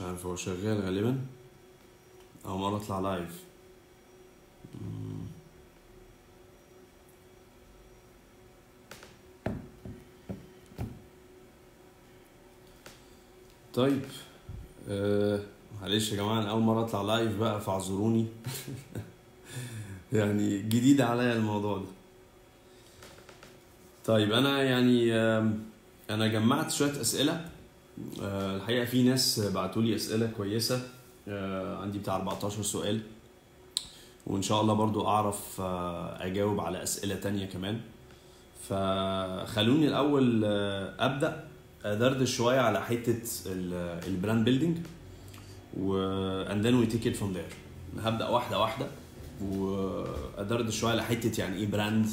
مش عارف هو شغال غالبا. أول مرة أطلع live. طيب آه معلش يا جماعة أنا أول مرة أطلع live بقى فاعذروني يعني جديد عليا الموضوع ده. طيب أنا يعني آم، أنا جمعت شوية أسئلة. آه، الحقيقة في ناس بعتوا لي أسئلة كويسة. آه، عندي بتاع 14 سؤال. وإن شاء الله برضو أعرف آه، أجاوب على أسئلة تانية كمان. فخلوني الأول آه، أبدأ. أدردش شوية على حتة ال brand building و and then we take it from there. هبدأ واحدة واحدة. وأدردش شوية على حتة يعني إيه brand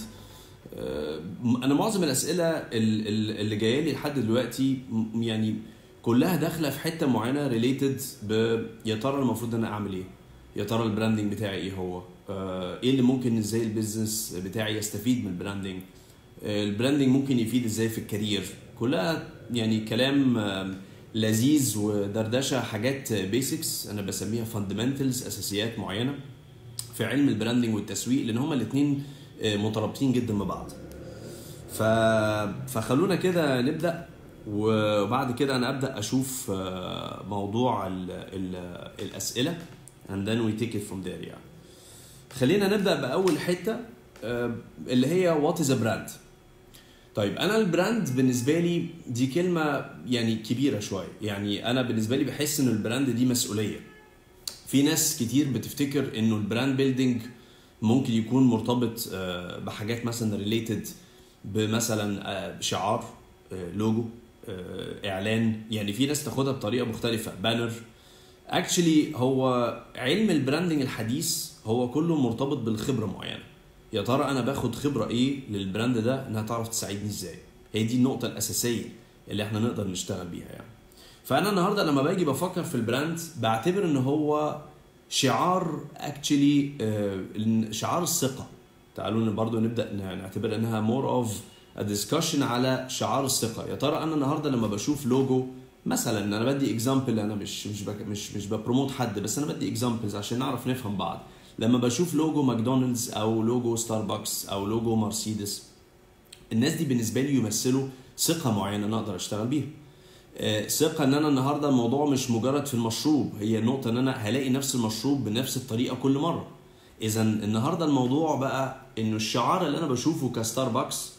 أنا معظم الأسئلة ال- ال- اللي جاية لي لحد دلوقتي يعني كلها داخلة في حتة معينة related ب يا ترى المفروض أنا أعمل إيه؟ يا ترى ال branding بتاعي إيه هو؟ آه، إيه اللي ممكن إزاي ال business بتاعي يستفيد من ال branding آه، ال branding ممكن يفيد إزاي في ال career كلها يعني كلام آه، لذيذ ودردشة حاجات basics أنا بسميها fundamentals أساسيات معينة في علم ال branding والتسويق لأن هما الاثنين مترابطين جدا ببعض. ف... فخلونا كده نبدأ. وبعد كده أنا أبدأ أشوف آه، موضوع ال... ال... الأسئلة and then we take it from there يعني. خلينا نبدأ بأول حتة آه، اللي هي what is brand طيب أنا ال brand بالنسبة لي دي كلمة يعني كبيرة شوية. يعني أنا بالنسبة لي بحس ان ال brand دي مسؤولية. في ناس كتير بتفتكر إنه ال brand building ممكن يكون مرتبط آه، بحاجات مثلا related بمثلا شعار لوجو إعلان. يعني في ناس تاخدها بطريقة مختلفة. banner actually هو علم ال branding الحديث هو كله مرتبط بالخبرة معينة. يا ترى أنا باخد خبرة إيه لل brand ده؟ إنها تعرف تساعدني إزاي؟ هي دي النقطة الأساسية اللي إحنا نقدر نشتغل بيها يعني. فأنا النهارده لما باجي بفكر في ال brand بعتبر إن هو شعار actually شعار الثقة. تعالوا برضو نبدأ نعتبر إنها more of discussion على شعار الثقة. يا ترى أنا النهارده لما بشوف لوجو مثلا أنا بدي example أنا مش مش بك مش مش ب promote حد بس أنا بدي examples عشان نعرف نفهم بعض. لما بشوف لوجو ماكدونالدز أو لوجو ستاربكس أو لوجو مرسيدس الناس دي بالنسبة لي يمثلوا ثقة معينة أنا أقدر أشتغل بيها. آه، ثقة إن أنا النهارده الموضوع مش مجرد في المشروب هي النقطه إن أنا هلاقي نفس المشروب بنفس الطريقة كل مرة. اذا النهارده الموضوع بقى إنه الشعار اللي أنا بشوفه كستاربكس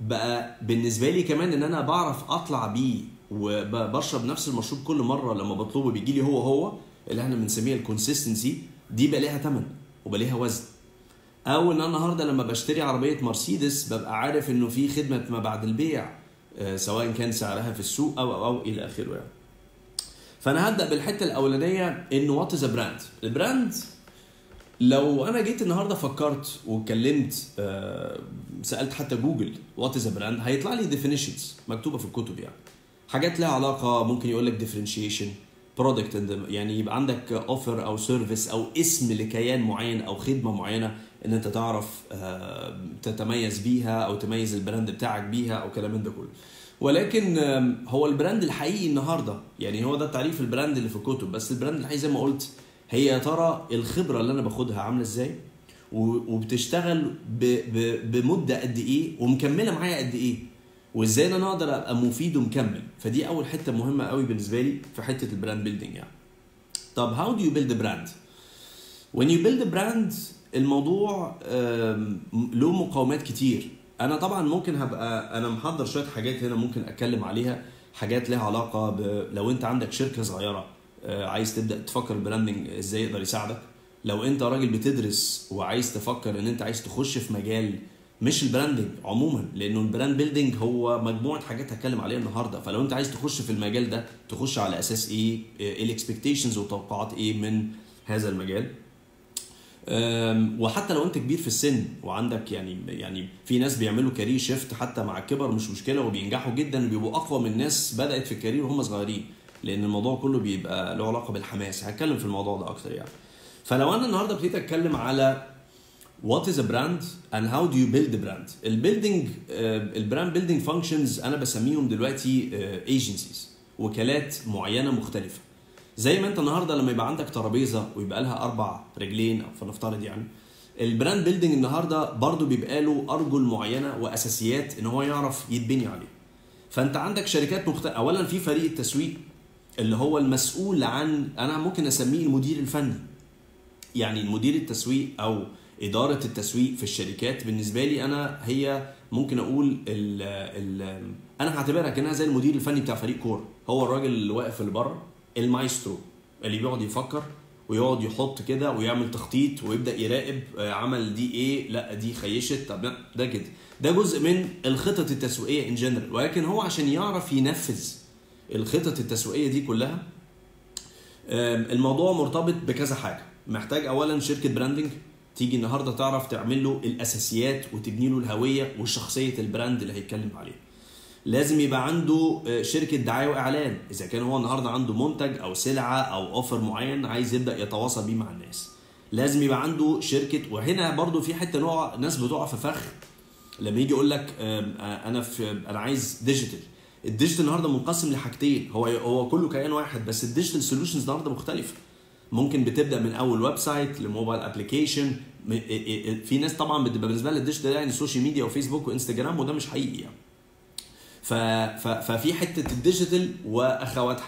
بقى بالنسبة لي كمان إن أنا بعرف أطلع بيه وبشرب نفس المشروب كل مرة لما بطلبه بيجي لي هو هو اللي إحنا بنسميها ال consistency دي بقى ليها ثمن ليها وزن أو إن أنا النهارده لما بشتري عربية مرسيدس ببقى عارف إنه في خدمة ما بعد البيع آه، سواء كان سعرها في السوق أو أو, أو إلى آخره يعني. فأنا هبدأ بالحتة الأولانية انه what is brand ال brand لو أنا جيت النهارده فكرت واتكلمت آه، سألت حتى جوجل what is brand هيطلع لي definitions مكتوبة في الكتب يعني. حاجات لها علاقة ممكن يقول لك differentiation product يعني يبقى عندك offer أو service أو اسم لكيان معين أو خدمة معينة إن أنت تعرف آه، تتميز بيها أو تميز ال brand بتاعك بيها أو كلام من ده كله. ولكن هو ال brand الحقيقي النهارده يعني هو ده تعريف ال brand اللي في الكتب بس ال brand الحقيقي زي ما قلت هي يا ترى الخبرة اللي أنا باخدها عاملة إزاي؟ وبتشتغل ب ب بمدة قد إيه؟ ومكملة معايا قد إيه؟ وإزاي أنا أقدر أبقى مفيد ومكمل؟ فدي أول حتة مهمة قوي بالنسبة لي في حتة ال brand building يعني. طب how do you build brand when you build a brand الموضوع له مقومات كتير. أنا طبعا ممكن هبقى أنا محضر شوية حاجات هنا ممكن أتكلم عليها حاجات لها علاقة. لو أنت عندك شركة صغيرة. عايز تبدأ تفكر ال branding إزاي يقدر يساعدك. لو انت راجل بتدرس وعايز تفكر ان انت عايز تخش في مجال مش ال branding عموما لأنه ال brand building هو مجموعة حاجات هتكلم عليها النهارده. فلو انت عايز تخش في المجال ده تخش على أساس إيه؟ ال expectations والتوقعات إيه من هذا المجال؟ وحتى لو انت كبير في السن وعندك يعني يعني في ناس بيعملوا career shift حتى مع الكبر مش مشكلة وبينجحوا جدا وبيبقوا أقوى من ناس بدأت في ال career وهم صغيرين. لأن الموضوع كله بيبقى له علاقة بالحماس. هتكلم في الموضوع ده أكتر يعني. فلو أنا النهارده ابتديت أتكلم على what is a brand and how do you build brand ال building ال brand building functions أنا بسميهم دلوقتي agencies وكالات معينة مختلفة. زي ما أنت النهارده لما يبقى عندك ترابيزة ويبقى لها أربع رجلين أو فلنفترض يعني ال brand building النهارده برضو بيبقى له أرجل معينة وأساسيات إن هو يعرف يتبني عليه. فأنت عندك شركات مختلفه اولا في فريق التسويق اللي هو المسؤول عن أنا ممكن أسميه المدير الفني. يعني المدير التسويق أو إدارة التسويق في الشركات. بالنسبة لي أنا هي ممكن أقول ال ال أنا هعتبرها كأنها زي المدير الفني بتاع فريق كورة. هو الراجل اللي واقف اللي بره المايسترو اللي بيقعد يفكر ويقعد يحط كده ويعمل تخطيط ويبدأ يراقب آه، عمل دي إيه لأ دي خشت. طب ده كده. ده جزء من الخطط التسويقية in general ولكن هو عشان يعرف ينفذ الخطط التسويقية دي كلها الموضوع مرتبط بكذا حاجة. محتاج اولا شركة branding تيجي النهارده تعرف تعمل له الأساسيات وتبني له الهوية وشخصية ال brand اللي هيتكلم عليه. لازم يبقى عنده آه، شركة دعاية وإعلان. إذا كان هو النهارده عنده منتج أو سلعة أو offer معين عايز يبدأ يتواصل بيه مع الناس. لازم يبقى عنده شركة وهنا برضو في حتة نوع ناس بتقع في فخ. لما يجي يقول لك آه، أنا في أنا عايز digital ال digital النهارده منقسم لحاجتين. هو هو كله كيان واحد بس ال digital solutions النهارده مختلفة. ممكن بتبدأ من أول website ل mobile application في ناس طبعا بتبقى بالنسبة لها ال digital يعني ال social media وفيسبوك وإنستجرام وده مش حقيقي يعني. ففي حتة ال digital وأخواتها.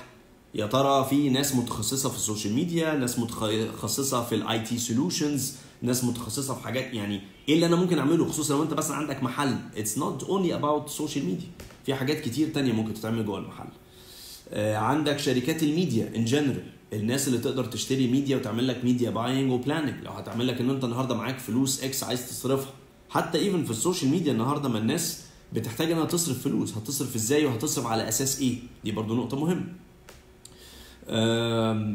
يا ترى في ناس متخصصة في ال social media ناس متخصصة في ال IT solutions ناس متخصصة في حاجات يعني إيه اللي أنا ممكن أعمله؟ خصوصا لو أنت بس عندك محل. it's not only about social media في حاجات كتير تانية ممكن تتعمل جوه المحل. آه، عندك شركات ال media in general الناس اللي تقدر تشتري ميديا وتعمل لك media buying و planning لو هتعمل لك إن أنت النهارده معاك فلوس X عايز تصرفها. حتى even في ال social media النهارده ما الناس بتحتاج إنها تصرف فلوس. هتصرف إزاي وهتصرف على أساس إيه؟ دي برضو نقطة مهمة.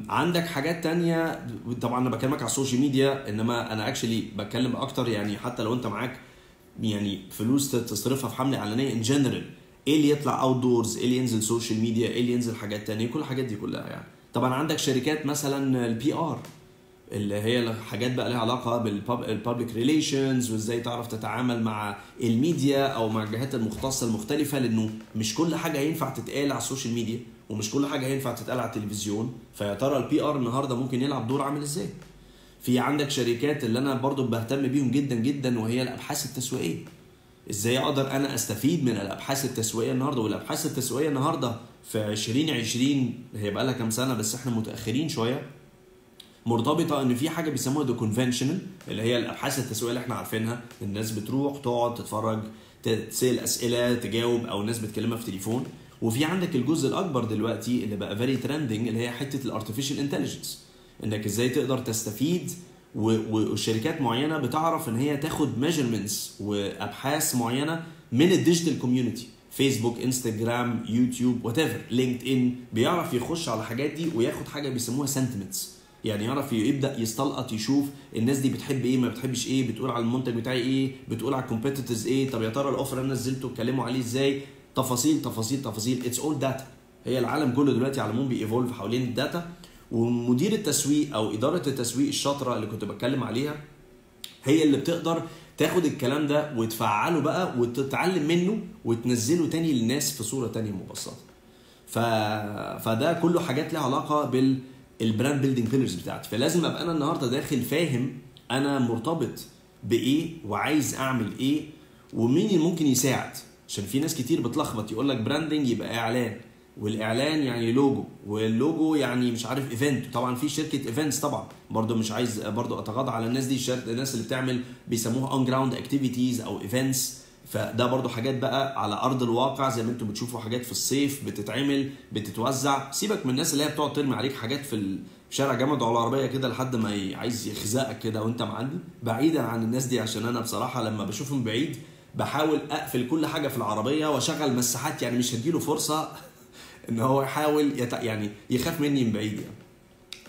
عندك حاجات تانية. طبعا أنا بكلمك على ال social media إنما أنا actually بتكلم أكتر يعني حتى لو أنت معاك يعني فلوس تصرفها في حملة إعلانية in general إيه اللي يطلع outdoors إيه اللي ينزل social media إيه اللي ينزل حاجات تانية كل الحاجات دي كلها يعني. طبعا عندك شركات مثلا ال PR اللي هي الحاجات بقى لها علاقة بال public relations وإزاي تعرف تتعامل مع الميديا أو مع الجهات المختصة المختلفة لأنه مش كل حاجة ينفع تتقال على ال social media ومش كل حاجة ينفع تتقال على التلفزيون. فيا ترى ال PR النهارده ممكن يلعب دور عامل إزاي؟ في عندك شركات اللي أنا برضو بهتم بيهم جدا جدا وهي الأبحاث التسويقية. إزاي أقدر أنا أستفيد من الأبحاث التسويقية النهارده؟ والأبحاث التسويقية النهارده في 2020 هي بقى لها كام سنة بس إحنا متأخرين شوية مرتبطة إن في حاجة بيسموها the conventional اللي هي الأبحاث التسويقية اللي إحنا عارفينها الناس بتروح تقعد تتفرج تسأل أسئلة تجاوب أو الناس بتكلمها في تليفون. وفي عندك الجزء الأكبر دلوقتي اللي بقى very trending اللي هي حتة ال artificial intelligence إنك إزاي تقدر تستفيد وشركات معينة بتعرف إن هي تاخد measurements وأبحاث معينة من ال digital community فيسبوك انستجرام يوتيوب whatever لينكد ان بيعرف يخش على الحاجات دي وياخد حاجة بيسموها sentiments يعني يعرف يبدأ يستلقط يشوف الناس دي بتحب إيه ما بتحبش إيه بتقول على المنتج بتاعي إيه بتقول على ال competitors إيه طب يا ترى ال offer أنا نزلته اتكلموا عليه إزاي؟ تفاصيل تفاصيل تفاصيل. it's all data هي العالم كله دلوقتي على العموم بي evolve حوالين ال data ومدير التسويق أو إدارة التسويق الشاطرة اللي كنت بتكلم عليها هي اللي بتقدر تاخد الكلام ده وتفعله بقى وتتعلم منه وتنزله تاني للناس في صورة تانية مبسطة. ف... فده كله حاجات لها علاقة بال ال brand building pillars بتاعتي. فلازم أبقى أنا النهارده داخل فاهم أنا مرتبط بإيه وعايز أعمل إيه ومين اللي ممكن يساعد. عشان في ناس كتير بتلخبط يقول لك branding يبقى إعلان. والإعلان يعني لوجو واللوجو يعني مش عارف event طبعا في شركة events طبعا. برضو مش عايز برضو أتغاضى على الناس دي الناس اللي بتعمل بيسموها on ground activities أو events فده برضو حاجات بقى على أرض الواقع زي ما أنتم بتشوفوا حاجات في الصيف بتتعمل بتتوزع. سيبك من الناس اللي هي بتقعد ترمي عليك حاجات في شارع جامد على العربية كده لحد ما عايز يخزقك كده وانت معدي. بعيدا عن الناس دي عشان أنا بصراحة لما بشوفهم بعيد بحاول أقفل كل حاجة في العربية وأشغل مساحات. يعني مش هديله فرصة إن هو يحاول يت... يعني يخاف مني من بعيد يعني.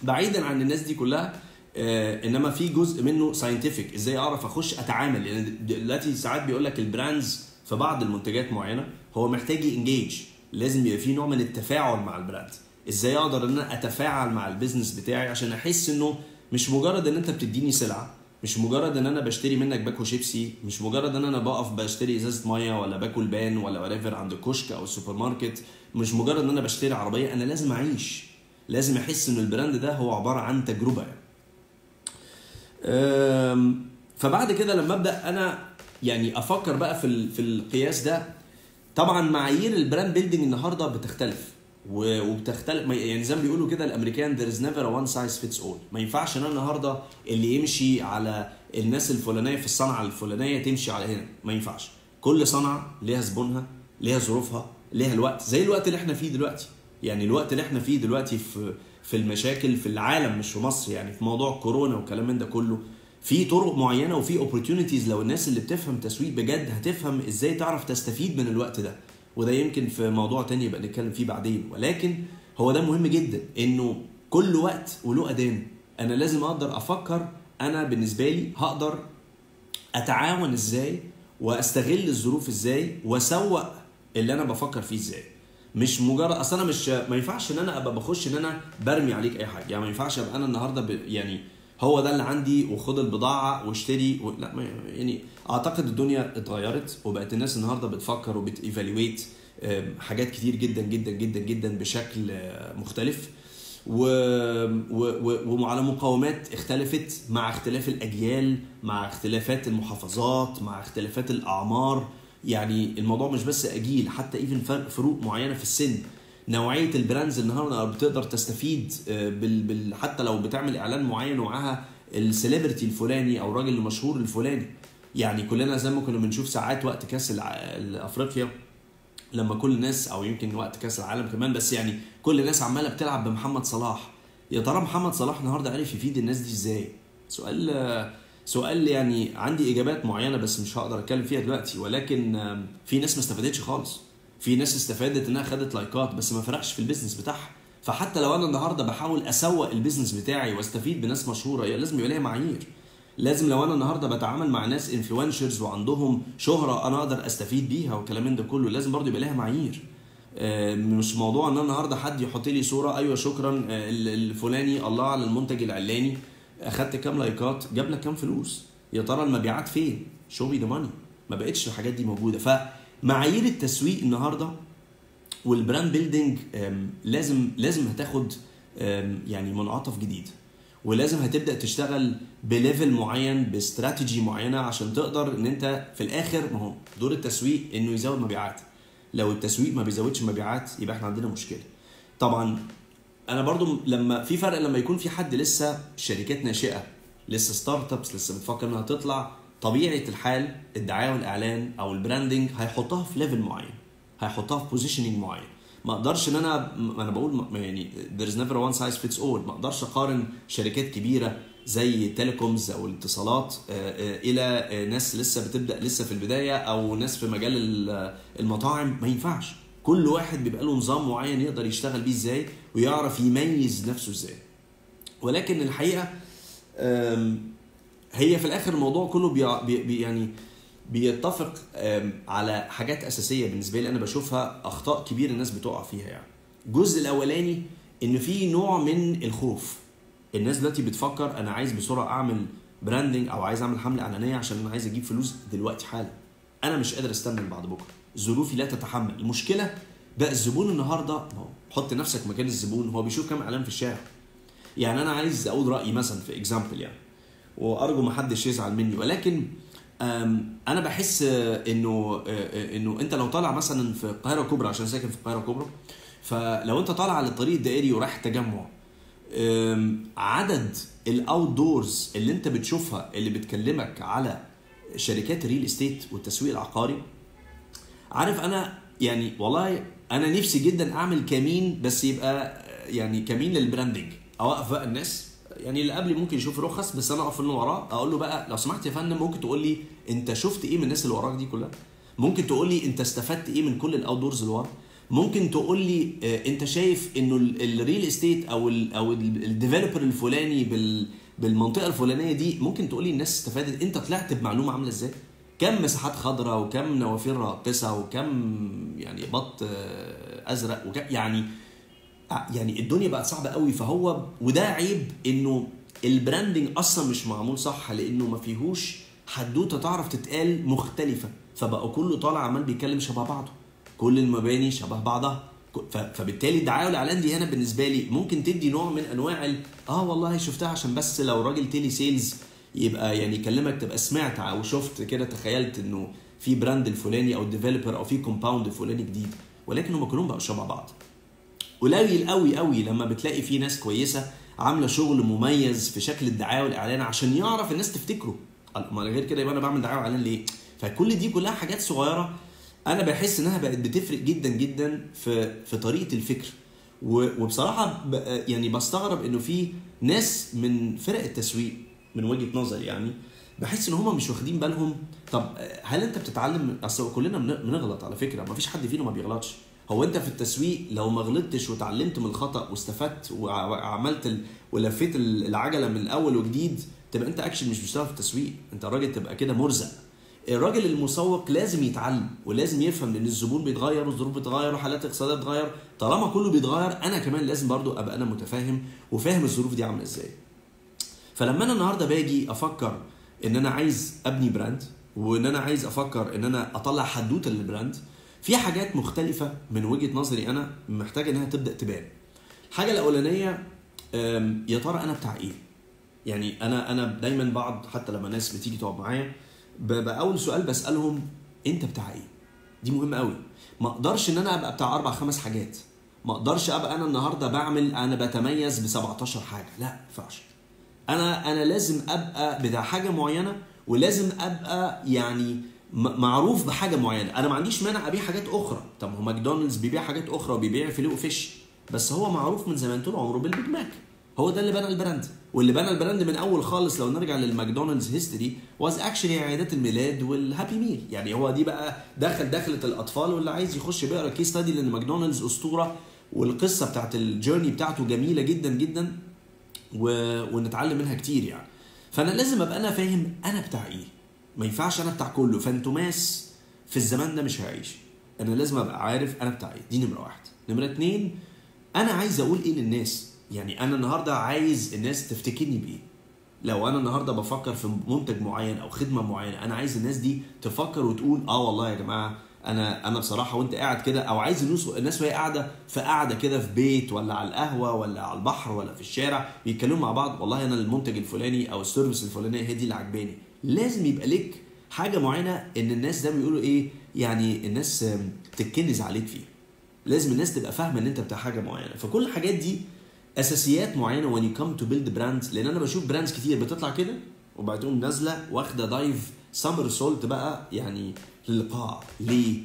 بعيدا عن الناس دي كلها آه إنما في جزء منه scientific إزاي أعرف أخش أتعامل؟ يعني دلوقتي ساعات بيقول لك ال brands في بعض المنتجات معينة هو محتاج engage لازم يبقى في نوع من التفاعل مع ال brand إزاي أقدر إن أنا أتفاعل مع ال business بتاعي عشان أحس إنه مش مجرد إن أنت بتديني سلعة مش مجرد إن أنا بشتري منك باكو شيبسي مش مجرد إن أنا بقف بشتري إزازة مية ولا باكل بان ولا whatever عند الكشك أو السوبر ماركت مش مجرد إن أنا بشتري عربية أنا لازم أعيش. لازم أحس إن ال brand ده هو عبارة عن تجربة. فبعد كده لما أبدأ أنا يعني أفكر بقى في في القياس ده طبعا معايير ال brand building النهارده بتختلف. وبتختلف. يعني زي ما بيقولوا كده الأمريكان there is never a one size fits all. ما ينفعش إن أنا النهارده اللي يمشي على الناس الفلانية في الصنعة الفلانية تمشي على هنا. ما ينفعش. كل صنعة ليها زبونها ليها ظروفها ليها الوقت. زي الوقت اللي إحنا فيه دلوقتي. يعني الوقت اللي إحنا فيه دلوقتي في في المشاكل في العالم مش في مصر يعني في موضوع كورونا والكلام من ده كله. في طرق معينة وفي اوبورتيونيتيز لو الناس اللي بتفهم تسويق بجد هتفهم إزاي تعرف تستفيد من الوقت ده. وده يمكن في موضوع تاني يبقى نتكلم فيه بعدين. ولكن هو ده مهم جدا إنه كل وقت وله اذان أنا لازم أقدر أفكر أنا بالنسبة لي هقدر أتعاون إزاي وأستغل الظروف إزاي وأسوق اللي أنا بفكر فيه إزاي. مش مجرد أصل أنا مش ما ينفعش إن أنا أبقى بخش إن أنا برمي عليك أي حاجة. يعني ما ينفعش أبقى أنا النهارده ب... يعني هو ده اللي عندي وخد البضاعة واشتري و... لا يعني أعتقد الدنيا اتغيرت وبقت الناس النهارده بتفكر وبت evaluate حاجات كتير جدا جدا جدا جدا بشكل آه، مختلف. و... و... وعلى مقومات اختلفت مع اختلاف الأجيال مع اختلافات المحافظات مع اختلافات الأعمار. يعني الموضوع مش بس أجيال حتى even فروق معينة في السن. نوعية ال brands النهارده بتقدر تستفيد آه، بال... بال... حتى لو بتعمل إعلان معين ومعاها ال celebrity الفلاني أو الراجل المشهور الفلاني. يعني كلنا زي ما كنا بنشوف ساعات وقت كأس. افريقيا لما كل الناس أو يمكن وقت كأس العالم كمان بس يعني كل الناس عمالة بتلعب بمحمد صلاح. يا ترى محمد صلاح النهارده عرف يفيد الناس دي إزاي؟ سؤال سؤال يعني عندي إجابات معينة بس مش هقدر أتكلم فيها دلوقتي ولكن في ناس ما استفادتش خالص. في ناس استفادت انها خدت لايكات بس ما فرقش في ال business بتاعها. فحتى لو أنا النهارده بحاول أسوق ال business بتاعي وأستفيد بناس مشهورة لازم يبقى ليها معايير. لازم لو أنا النهارده بتعامل مع ناس influencers وعندهم شهرة أنا أقدر أستفيد بيها والكلام ده كله لازم برضو يبقى لها معايير. آه، مش موضوع إن أنا النهارده حد يحط لي صورة أيوه شكرا آه، ال- الفلاني الله على المنتج العلاني أخدت كام لايكات جاب لك كام فلوس. يا ترى المبيعات فين؟ show me the money ما بقتش الحاجات دي موجودة. فمعايير التسويق النهارده وال brand building لازم لازم هتاخد يعني منعطف جديد. ولازم هتبدأ تشتغل ب level معين باستراتيجي معينة عشان تقدر إن أنت في الآخر ما هو دور التسويق إنه يزود مبيعات. لو التسويق ما بيزودش مبيعات يبقى إحنا عندنا مشكلة. طبعا أنا برضو لما في فرق لما يكون في حد لسه شركات ناشئة لسه startups لسه بتفكر إنها تطلع طبيعة الحال الدعاية والإعلان أو ال branding هيحطها في level معين هيحطها في positioning معين. ما أقدرش إن أنا ما أنا بقول يعني there is never one size fits all. ما أقدرش أقارن شركات كبيرة زي telecoms أو الاتصالات آه، آه، إلى آه، ناس لسه بتبدأ لسه في البداية أو ناس في مجال ال- المطاعم. ما ينفعش. كل واحد بيبقى له نظام معين يقدر يشتغل بيه إزاي ويعرف يميز نفسه إزاي. ولكن الحقيقة هي في الآخر الموضوع كله بي بي يعني بيتفق على حاجات أساسية بالنسبة لي أنا بشوفها أخطاء كبيرة الناس بتقع فيها يعني. الجزء الأولاني إن في نوع من الخوف. الناس دلوقتي بتفكر أنا عايز بسرعة أعمل branding أو عايز أعمل حملة إعلانية عشان أنا عايز أجيب فلوس دلوقتي حالا. أنا مش قادر أستنى بعد بكرة. ظروفي لا تتحمل. المشكلة بقى الزبون النهارده ما حط نفسك مكان الزبون هو بيشوف كام إعلان في الشارع. يعني أنا عايز أقول رأيي مثلا في example يعني. وأرجو ما حدش يزعل مني. ولكن أنا بحس آه، إنه آه، آه، إنه أنت لو طالع مثلا في القاهرة كبرى عشان ساكن في القاهرة كبرى فلو أنت طالع على الطريق الدائري ورايح التجمع أم، عدد ال outdoors اللي أنت بتشوفها اللي بتكلمك على شركات ال real estate والتسويق العقاري عارف أنا يعني والله أنا نفسي جدا أعمل كمين بس يبقى يعني كمين لل branding أوقف بقى الناس. يعني اللي قبلي ممكن يشوف رخص بس أنا أقف اللي وراه أقول له بقى لو سمحت يا فندم ممكن تقول لي أنت شفت إيه من الناس اللي وراك دي كلها؟ ممكن تقول لي أنت استفدت إيه من كل ال outdoors اللي ورا؟ ممكن تقول لي آه، أنت شايف إنه ال real estate أو ال أو ال developer الفلاني بال بالمنطقة الفلانية دي ممكن تقول لي الناس استفادت؟ أنت طلعت بمعلومة عاملة إزاي؟ كم مساحات خضراء وكم نوافير راقصه وكم يعني بط آه، أزرق وكم؟ يعني يعني الدنيا بقت صعبة قوي فهو وده عيب إنه ال branding أصلا مش معمول صح لإنه ما فيهوش حدوتة تعرف تتقال مختلفة. فبقى كله طالع عمال بيتكلم شبه بعضه. كل المباني شبه بعضها. فبالتالي الدعايه والإعلان دي هنا بالنسبة لي ممكن تدي نوع من أنواع آه والله شفتها عشان بس لو راجل telesales يبقى يعني يكلمك تبقى سمعت أو شفت كده تخيلت إنه في brand الفلاني أو ال developer أو في compound الفلاني جديد. ولكن هم كلهم بقوا شبه بعض. قليل قوي قوي لما بتلاقي في ناس كويسة عاملة شغل مميز في شكل الدعاية والإعلان عشان يعرف الناس تفتكره. ما غير كده يبقى أنا بعمل دعاية وإعلان ليه؟ فكل دي كلها حاجات صغيرة أنا بحس إنها بقت بتفرق جدا جدا في في طريقة الفكر. وبصراحة يعني بستغرب إنه في ناس من فرق التسويق من وجهة نظري يعني بحس إن هم مش واخدين بالهم. طب هل أنت بتتعلم؟ أصل كلنا بن- بنغلط على فكرة ما فيش حد فينا ما بيغلطش. هو انت في التسويق لو ما غلطتش وتعلمت من الخطأ واستفدت وع- وعملت. ولفيت ال- العجلة من الأول وجديد تبقى انت اكشن مش بتشتغل في التسويق. انت راجل تبقى كده مرزق. الراجل المسوق لازم يتعلم ولازم يفهم ان الزبون بيتغير والظروف بتتغير وحالات الاقتصادية بتتغير. طالما كله بيتغير أنا كمان لازم برضو أبقى أنا متفاهم وفاهم الظروف دي عاملة إزاي. فلما أنا النهارده باجي أفكر إن أنا عايز أبني brand وإن أنا عايز أفكر إن أنا أطلع حدوتة لل brand في حاجات مختلفة من وجهة نظري أنا محتاجه إنها تبدأ تبان. الحاجة الأولانية أم، يا ترى أنا بتاع إيه؟ يعني أنا أنا دايما بعض حتى لما ناس بتيجي تقعد معايا اول سؤال بسألهم أنت بتاع إيه؟ دي مهمة قوي ما أقدرش إن أنا أبقى بتاع أربع خمس حاجات. ما أقدرش أبقى أنا النهارده بعمل أنا بتميز ب 17 حاجة. لا ما ينفعش. أنا أنا لازم أبقى بتاع حاجة معينة ولازم أبقى يعني معروف بحاجة معينة. أنا ما عنديش مانع أبيع حاجات أخرى. طب هو ماكدونالدز بيبيع حاجات أخرى وبيبيع فيليه وفيش بس هو معروف من زمان طول عمره بالبيج ماك. هو ده اللي بنى ال brand. واللي بنى ال brand من أول خالص لو نرجع لل McDonald's history was actually عيادات الميلاد وال Happy Meal يعني هو دي بقى دخل دخلت الأطفال واللي عايز يخش بيقرأ case study لأن ماكدونالدز أسطورة والقصة بتاعت الجيرني بتاعته جميلة جدا جدا و... ونتعلم منها كتير يعني. فأنا لازم أبقى أنا فاهم أنا بتاع إيه. ما ينفعش أنا بتاع كله. فانتوماس في الزمان ده مش هيعيش. أنا لازم أبقى عارف أنا بتاع إيه. دي نمرة واحد نمرة اتنين أنا عايز أقول إيه للناس؟ يعني أنا النهارده عايز الناس تفتكرني بإيه. لو أنا النهارده بفكر في منتج معين أو خدمة معينة أنا عايز الناس دي تفكر وتقول آه والله يا جماعة أنا أنا بصراحة وأنت قاعد كده أو عايز الناس الناس وهي قاعدة في قاعدة كده في بيت ولا على القهوة ولا على البحر ولا في الشارع بيتكلموا مع بعض والله أنا المنتج الفلاني أو ال service الفلانية هي دي اللي عجباني لازم يبقى لك حاجة معينة إن الناس ده بيقولوا إيه يعني الناس تتكنز عليك فيها. لازم الناس تبقى فاهمة إن أنت بتاع حاجة معينة. فكل الحاجات دي أساسيات معينة when you come to build brands لأن أنا بشوف brands كتير بتطلع كده وبعد تقوم نازلة واخدة dive somersault بقى يعني للقاع. ليه؟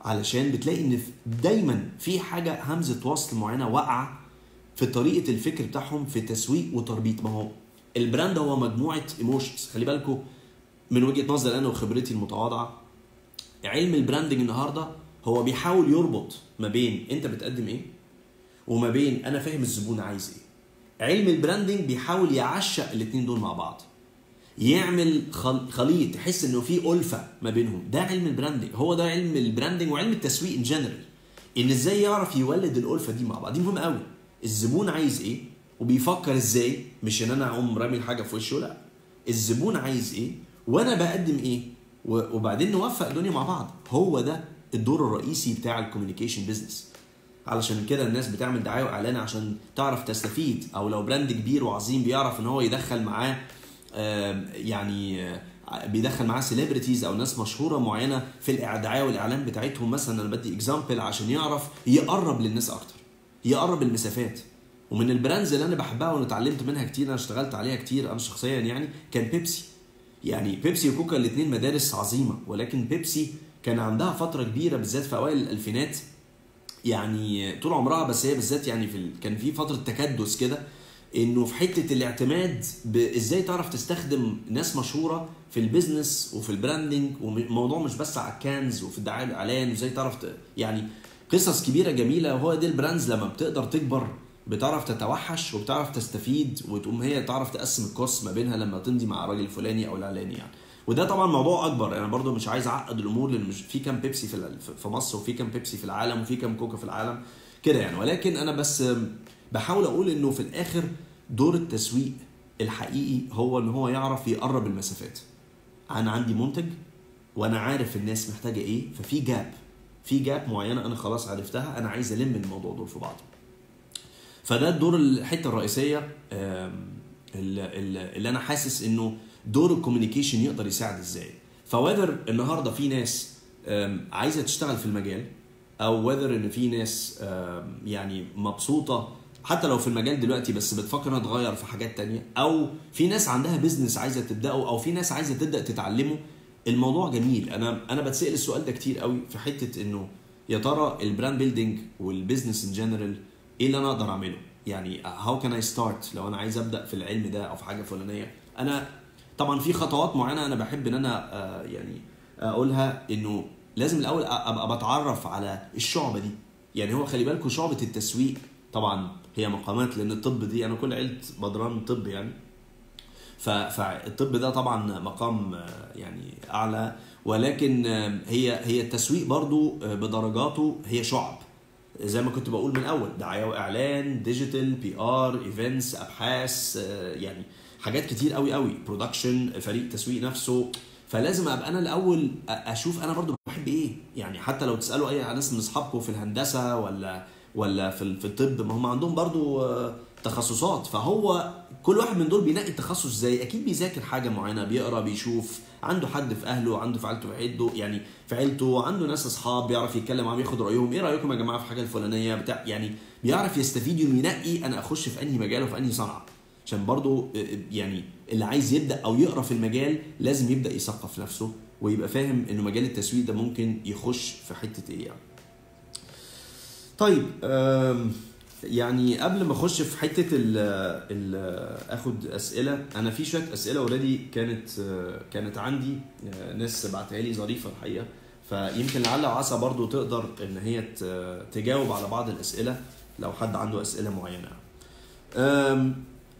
علشان بتلاقي إن دايما في حاجة همزة وصل معينة واقعة في طريقة الفكر بتاعهم في تسويق وتربيط. ما هو ال brand هو مجموعة emotions خلي بالكم من وجهة نظري أنا وخبرتي المتواضعة علم ال branding النهارده هو بيحاول يربط ما بين أنت بتقدم إيه وما بين أنا فاهم الزبون عايز إيه. علم ال branding بيحاول يعشق الاثنين دول مع بعض. يعمل خل- خليط تحس إنه في ألفة ما بينهم. ده علم ال branding. هو ده علم ال branding وعلم التسويق in general إن إزاي يعرف يولد الألفة دي مع بعض؟ دي مهمة قوي الزبون عايز إيه وبيفكر إزاي؟ مش إن أنا أقوم رامي الحاجة في وشه لأ. الزبون عايز إيه؟ وأنا بقدم إيه؟ وبعدين نوفق الدنيا مع بعض. هو ده الدور الرئيسي بتاع ال communication business علشان كده الناس بتعمل دعاية وإعلان عشان تعرف تستفيد أو لو brand كبير وعظيم بيعرف إن هو يدخل معاه يعني آه، بيدخل معاه celebrities أو ناس مشهورة معينة في الدعايه والإعلان بتاعتهم مثلا. أنا بدي example عشان يعرف يقرب للناس أكتر يقرب المسافات. ومن ال brands اللي أنا بحبها وأنا اتعلمت منها كتير أنا اشتغلت عليها كتير أنا شخصيا يعني كان بيبسي يعني بيبسي وكوكا الاثنين مدارس عظيمة ولكن بيبسي كان عندها فترة كبيرة بالذات في أوائل الألفينات يعني طول عمرها بس هي بالذات يعني في. كان في فترة تكدس كده إنه في حتة الاعتماد إزاي تعرف تستخدم ناس مشهورة في ال business وفي ال branding وموضوع مش بس على ال cans وفي الدعاية والاعلان وإزاي تعرف. يعني قصص كبيرة جميلة وهو دي ال brands لما بتقدر تكبر بتعرف تتوحش وبتعرف تستفيد وتقوم هي تعرف تقسم ال cost ما بينها لما تمضي مع الراجل الفلاني أو الاعلاني يعني. وده طبعا موضوع أكبر. أنا برضو مش عايز أعقد الأمور لأن مش في كام بيبسي في في مصر وفي كام بيبسي في العالم وفي كام كوكا في العالم كده يعني. ولكن أنا بس بحاول أقول إنه في الآخر دور التسويق الحقيقي هو إن هو يعرف يقرب المسافات. أنا عندي منتج وأنا عارف الناس محتاجة إيه ففي gap في gap معينة أنا خلاص عرفتها أنا عايز ألم الموضوع دول في بعض. فده الدور الحتة الرئيسية اللي, أنا حاسس إنه دور ال communication يقدر يساعد إزاي. ف whether النهارده في ناس عايزة تشتغل في المجال أو whether إن في ناس يعني مبسوطة حتى لو في المجال دلوقتي بس بتفكر إنها تغير في حاجات تانية أو في ناس عندها business عايزة تبدأه أو في ناس عايزة تبدأ تتعلمه. الموضوع جميل. أنا أنا بتسأل السؤال ده كتير قوي في حتة إنه يا ترى ال brand building وال business in general إيه اللي أنا أقدر أعمله؟ يعني how can I start لو أنا عايز أبدأ في العلم ده أو في حاجة فلانية. أنا طبعا في خطوات معينة أنا بحب إن أنا آه، يعني أقولها إنه لازم الأول أبقى بتعرف على الشعبة دي. يعني هو خلي بالكم شعبة التسويق طبعا هي مقامات لأن الطب دي أنا كل عيلة بدران طب يعني. فالطب ده طبعا مقام آه، يعني أعلى. ولكن آه، هي هي التسويق برضو بدرجاته هي شعب. زي ما كنت بقول من الأول دعايه واعلان digital PR events أبحاث آه، يعني حاجات كتير قوي قوي برودكشن فريق تسويق نفسه. فلازم أبقى أنا الأول أشوف أنا برضو بحب إيه. يعني حتى لو تسألوا أي ناس من أصحابكم في الهندسة ولا ولا في في الطب ما هم عندهم برضو آه، تخصصات. فهو كل واحد من دول بينقي التخصص إزاي؟ أكيد بيذاكر حاجة معينة بيقرأ بيشوف عنده حد في أهله عنده في عيلته في يعني في عيلته عنده ناس أصحاب بيعرف يتكلم معاهم ياخد رأيهم إيه رأيكم يا جماعة في حاجة الفلانية؟ بتاع يعني بيعرف يستفيد وينقي أنا أخش في أنهي مجال وفي أنهي صنعة. عشان برضو آه، يعني اللي عايز يبدأ أو يقرأ في المجال لازم يبدأ يثقف نفسه ويبقى فاهم إنه مجال التسويق ده ممكن يخش في حتة إيه يعني. طيب يعني قبل ما اخش في حتة ال ال اخد أسئلة أنا في شوية أسئلة اوريدي كانت كانت عندي ناس بعتها لي ظريفة الحقيقة. فيمكن لعل وعسى برضو تقدر إن هي تجاوب على بعض الأسئلة لو حد عنده أسئلة معينة.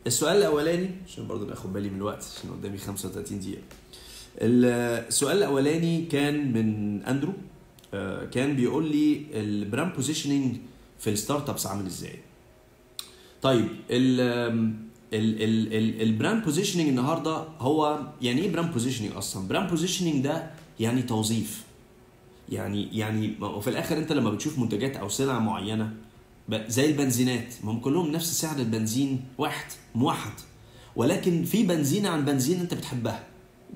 السؤال الأولاني عشان برضو ناخد بالي من الوقت عشان قدامي 35 دقيقة. السؤال الأولاني كان من أندرو. آه، كان بيقول لي ال brand positioning في ال start-ups عامل إزاي. طيب ال ال ال ال ال brand positioning النهارده هو يعني إيه brand positioning أصلا؟ brand positioning ده يعني توظيف. يعني يعني وفي الآخر أنت لما بتشوف منتجات أو سلع معينة زي البنزينات ما هم كلهم نفس سعر البنزين واحد موحد. ولكن في بنزينة عن بنزين أنت بتحبها.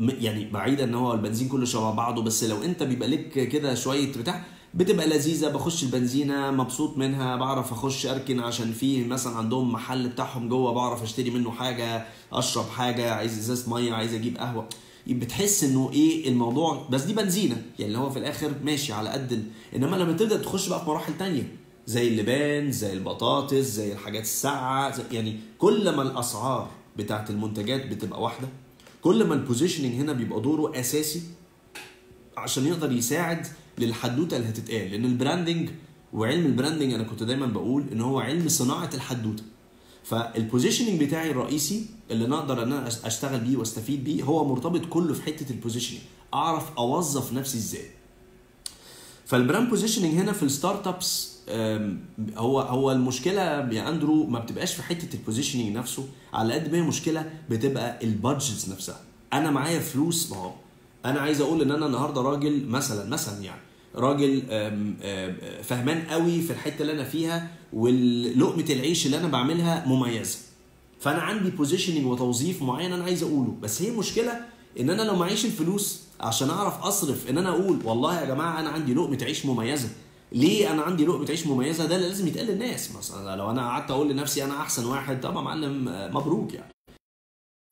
يعني بعيدا إن هو البنزين كله شبه بعضه بس لو أنت بيبقى لك كده شوية بتاع بتبقى لذيذة بخش البنزينة مبسوط منها بعرف أخش أركن عشان في مثلا عندهم محل بتاعهم جوه بعرف أشتري منه حاجة أشرب حاجة عايز إزازة مية عايز أجيب قهوة بتحس إنه إيه الموضوع بس دي بنزينة يعني هو في الآخر ماشي على قد. إنما لما تبدأ تخش بقى في مراحل تانية زي اللبان زي البطاطس زي الحاجات الساقعة يعني كل ما الأسعار بتاعت المنتجات بتبقى واحدة كل ما ال positioning هنا بيبقى دوره أساسي عشان يقدر يساعد للحدوته اللي هتتقال. لأن ال branding وعلم البراندنج أنا كنت دايما بقول إن هو علم صناعة الحدوته. فال positioning بتاعي الرئيسي اللي أنا أقدر إن أنا أشتغل بيه وأستفيد بيه هو مرتبط كله في حتة ال positioning أعرف أوظف نفسي إزاي. فال brand positioning هنا في ال start-ups هو هو المشكلة يا أندرو ما بتبقاش في حتة ال positioning نفسه على قد ما هي مشكلة بتبقى ال budgets نفسها. أنا معايا فلوس ما هو أنا عايز أقول ان أنا النهارده راجل مثلا مثلا يعني راجل فهمان قوي في الحته اللي أنا فيها ولقمه العيش اللي أنا بعملها مميزه. فانا عندي positioning وتوظيف معين أنا عايز اقوله. بس هي مشكله ان أنا لو معيش الفلوس عشان اعرف اصرف ان أنا أقول والله يا جماعة أنا عندي لقمه عيش مميزه. ليه أنا عندي لقمه عيش مميزه؟ ده لازم يتقال للناس. مثلا لو أنا قعدت أقول لنفسي أنا احسن واحد طبعا معلم آه، مبروك يعني.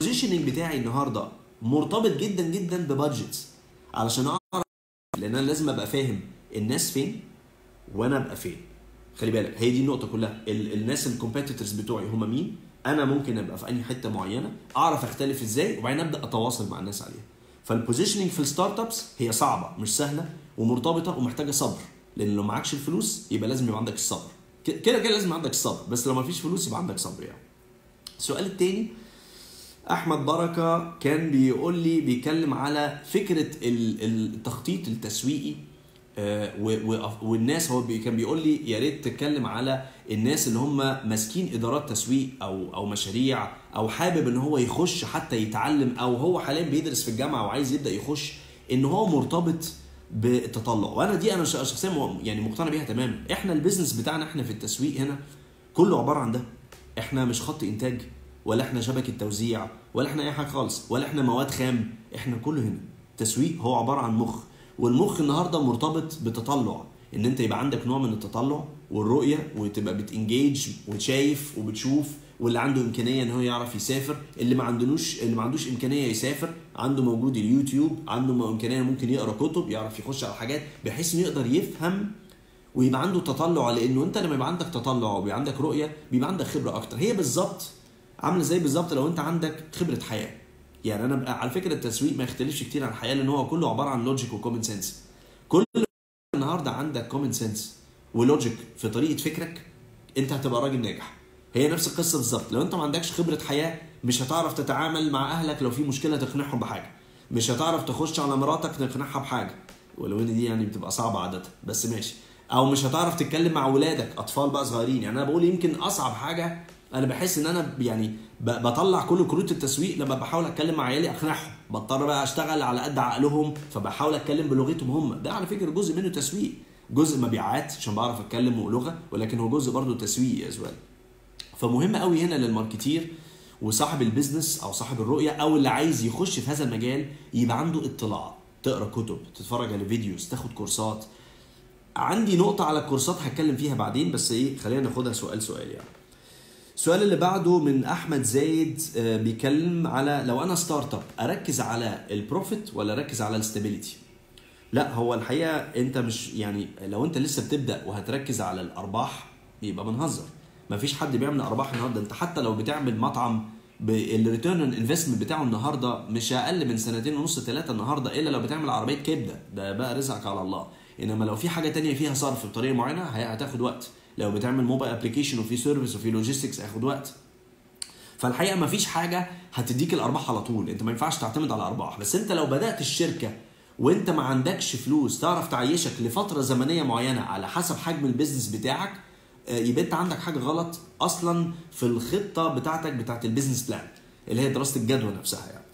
ال positioning بتاعي النهارده مرتبط جدا جدا ب budget علشان أعرف لأن أنا لازم أبقى فاهم الناس فين وأنا أبقى فين. خلي بالك هي دي النقطة كلها. ال- الناس ال competitors بتوعي هم مين؟ أنا ممكن أبقى في أنهي حتة معينة أعرف أختلف إزاي وبعدين أبدأ أتواصل مع الناس عليها. فال positioning في ال startups هي صعبة مش سهلة ومرتبطة ومحتاجة صبر. لأن لو معكش الفلوس يبقى لازم يبقى عندك الصبر. كده كده لازم عندك الصبر بس لو ما فيش فلوس يبقى عندك صبر يعني. السؤال التاني أحمد بركة كان بيقول لي بيتكلم على فكرة ال- التخطيط التسويقي آه، والناس هو كان بيقول لي يا ريت تتكلم على الناس اللي هم ماسكين إدارات تسويق أو أو مشاريع أو حابب إن هو يخش حتى يتعلم أو هو حاليا بيدرس في الجامعة وعايز يبدأ يخش إن هو مرتبط بالتطلع. وأنا دي أنا شخصيا يعني مقتنع بيها تماما. إحنا ال business بتاعنا إحنا في التسويق هنا كله عبارة عن ده. إحنا مش خط إنتاج. ولا إحنا شبكة توزيع ولا إحنا أي حاجة خالص ولا إحنا مواد خام. إحنا كله هنا. تسويق هو عبارة عن مخ. والمخ النهارده مرتبط بتطلع. إن أنت يبقى عندك نوع من التطلع والرؤية وتبقى بتنجيج وشايف وبتشوف واللي عنده إمكانية إن هو يعرف يسافر. اللي ما عندوش اللي ما عندوش إمكانية يسافر عنده موجود اليوتيوب عنده إمكانية ممكن يقرأ كتب يعرف يخش على حاجات بحيث إنه يقدر يفهم ويبقى عنده تطلع. لأنه أنت لما يبقى عندك تطلع ويبقى عندك رؤية بيبقى عندك خبرة أكتر. هي بالظبط عاملة زي بالظبط لو انت عندك خبرة حياة. يعني أنا على فكرة التسويق ما يختلفش كتير عن الحياة لأن هو كله عبارة عن logic و common sense كل النهارده عندك common sense و logic في طريقة فكرك أنت هتبقى راجل ناجح. هي نفس القصة بالظبط. لو أنت ما عندكش خبرة حياة مش هتعرف تتعامل مع أهلك لو في مشكلة تقنعهم بحاجة. مش هتعرف تخش على مراتك تقنعها بحاجة. ولو إن دي يعني بتبقى صعبة عاده. بس ماشي. أو مش هتعرف تتكلم مع ولادك أطفال بقى صغيرين. يعني أنا بقول يمكن أصعب حاجة أنا بحس ان أنا يعني بطلع كل كروت التسويق لما بحاول اتكلم مع عيالي اقنعهم. بضطر بقى اشتغل على قد عقلهم فبحاول اتكلم بلغتهم هم. ده على فكرة جزء منه تسويق. جزء مبيعات عشان بعرف اتكلم لغه ولكن هو جزء برضه تسويقي as well فمهم قوي هنا لل marketer وصاحب ال business أو صاحب الرؤية أو اللي عايز يخش في هذا المجال يبقى عنده اطلاع. تقرأ كتب تتفرج على videos تاخد كورسات. عندي نقطة على الكورسات هتكلم فيها بعدين بس إيه خلينا ناخدها سؤال سؤال يعني. السؤال اللي بعده من أحمد زايد آه، بيتكلم على لو أنا startup أركز على ال profit ولا أركز على ال stability لا هو الحقيقة أنت مش يعني لو أنت لسه بتبدأ وهتركز على الأرباح يبقى بنهزر. مفيش حد بيعمل أرباح النهارده. أنت حتى لو بتعمل مطعم ال return investment بتاعه النهارده مش أقل من سنتين ونص ثلاثة النهارده إلا لو بتعمل عربية كبدة. ده بقى رزقك على الله. إنما لو في حاجة تانية فيها صرف بطريقة معينة هتاخد وقت. لو بتعمل mobile application وفي service وفي logistics هياخد وقت. فالحقيقة ما فيش حاجة هتديك الأرباح على طول. أنت ما ينفعش تعتمد على أرباح. بس أنت لو بدأت الشركة وأنت ما عندكش فلوس تعرف تعيشك لفترة زمنية معينة على حسب حجم ال business بتاعك آه، يبقى أنت عندك حاجة غلط أصلا في الخطة بتاعتك بتاعت ال business plan اللي هي دراسة الجدوى نفسها يعني.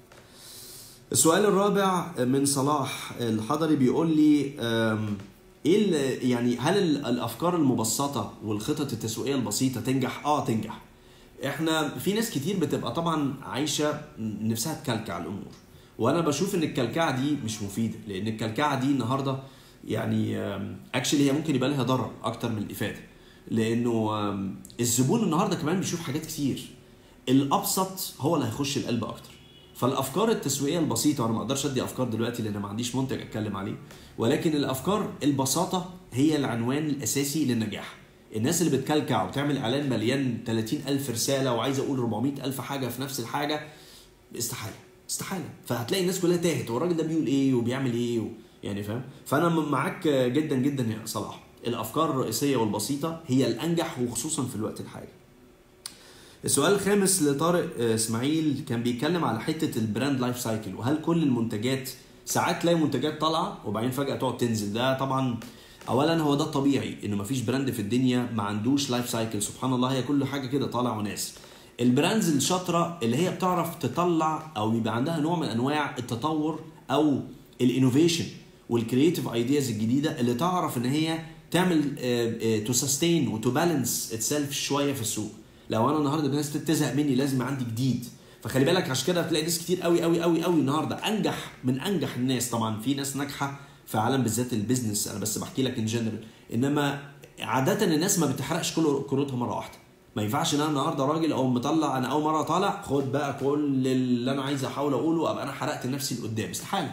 السؤال الرابع من صلاح الحضري بيقول لي إيه يعني هل ال- الأفكار المبسطة والخطط التسويقية البسيطة تنجح؟ آه تنجح. إحنا في ناس كتير بتبقى طبعا عايزة نفسها تكلكع الأمور وأنا بشوف إن الكلكعة دي مش مفيدة لأن الكلكعة دي النهارده يعني اكشلي هي ممكن يبقى لها ضرر أكتر من الإفادة لأنه الزبون النهارده كمان بيشوف حاجات كتير الأبسط هو اللي هيخش القلب أكتر فالأفكار التسويقية البسيطة وأنا ما أقدرش أدي أفكار دلوقتي لأن ما عنديش منتج أتكلم عليه ولكن الأفكار البساطة هي العنوان الأساسي للنجاح. الناس اللي بتكلكع وتعمل إعلان مليان 30 ألف رسالة وعايز أقول 400 ألف حاجة في نفس الحاجة استحالة استحالة. فهتلاقي الناس كلها تاهت هو الراجل ده بيقول إيه وبيعمل إيه و... يعني فاهم؟ فأنا معاك جدا جدا يا صلاح. الأفكار الرئيسية والبسيطة هي الأنجح وخصوصا في الوقت الحالي. السؤال الخامس لطارق آه، إسماعيل كان بيتكلم على حتة ال brand life cycle وهل كل المنتجات ساعات تلاقي منتجات طالعة وبعدين فجأة تقعد تنزل؟ ده طبعا اولا هو ده الطبيعي إنه مفيش brand في الدنيا ما عندوش life cycle سبحان الله هي كل حاجة كده طالع وناس. ال brands الشاطرة اللي هي بتعرف تطلع أو يبقى عندها نوع من أنواع التطور أو ال innovation وال creative ideas الجديدة اللي تعرف إن هي تعمل to sustain و to balance itself شوية في السوق. لو أنا النهارده الناس تزهق مني لازم عندي جديد. فخلي بالك عشان كده هتلاقي ناس كتير قوي قوي قوي قوي النهارده. أنجح من أنجح الناس. طبعا في ناس ناجحة في عالم بالذات ال business. أنا بس بحكي لك in general إنما عادة الناس ما بتحرقش كل كروتها مرة واحدة. ما ينفعش إن أنا النهارده راجل أو مطلع أنا أول مرة طالع خد بقى كل اللي أنا عايز أحاول أقوله ابقى أنا حرقت نفسي لقدام. استحاله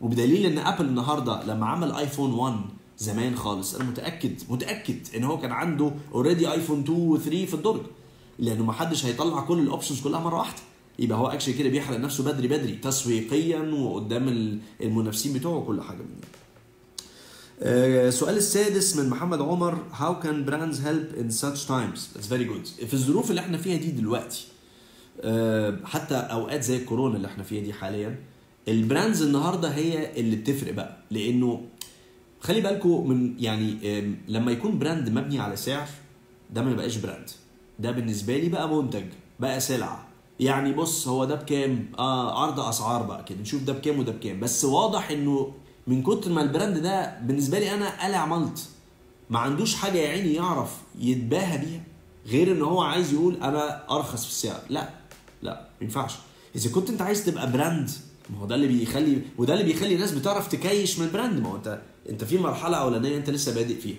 وبدليل إن ابل النهارده لما عمل ايفون 1 زمان خالص أنا متأكد متأكد إن هو كان عنده already ايفون 2 و 3 في الدرج. لأنه ما حدش هيطلع كل ال options كلها مرة واحدة. يبقى هو actually كده بيحرق نفسه بدري بدري تسويقيا وقدام ال- المنافسين بتوعه وكل حاجة من ده. آه، السؤال السادس من محمد عمر how can brands help in such times that's very good. في الظروف اللي إحنا فيها دي دلوقتي آه، حتى أوقات زي الكورونا اللي إحنا فيها دي حاليا ال brands النهارده هي اللي بتفرق بقى. لأنه خلي بالكم من يعني لما يكون brand مبني على سعر ده ما يبقاش brand. ده بالنسبة لي بقى منتج بقى سلعة. يعني بص هو ده بكام؟ آه عرض أسعار بقى كده. نشوف ده بكام وده بكام. بس واضح إنه من كتر ما ال brand ده بالنسبة لي أنا قلع ملط. ما عندوش حاجة يا عيني يعرف يتباهى بيها غير إن هو عايز يقول أنا أرخص في السعر. لا لا ما ينفعش. إذا كنت أنت عايز تبقى brand ما هو ده اللي بيخلي وده اللي بيخلي الناس بتعرف تكيش من ال brand. ما هو أنت أنت في مرحلة أولانية أنت لسه بادئ فيها.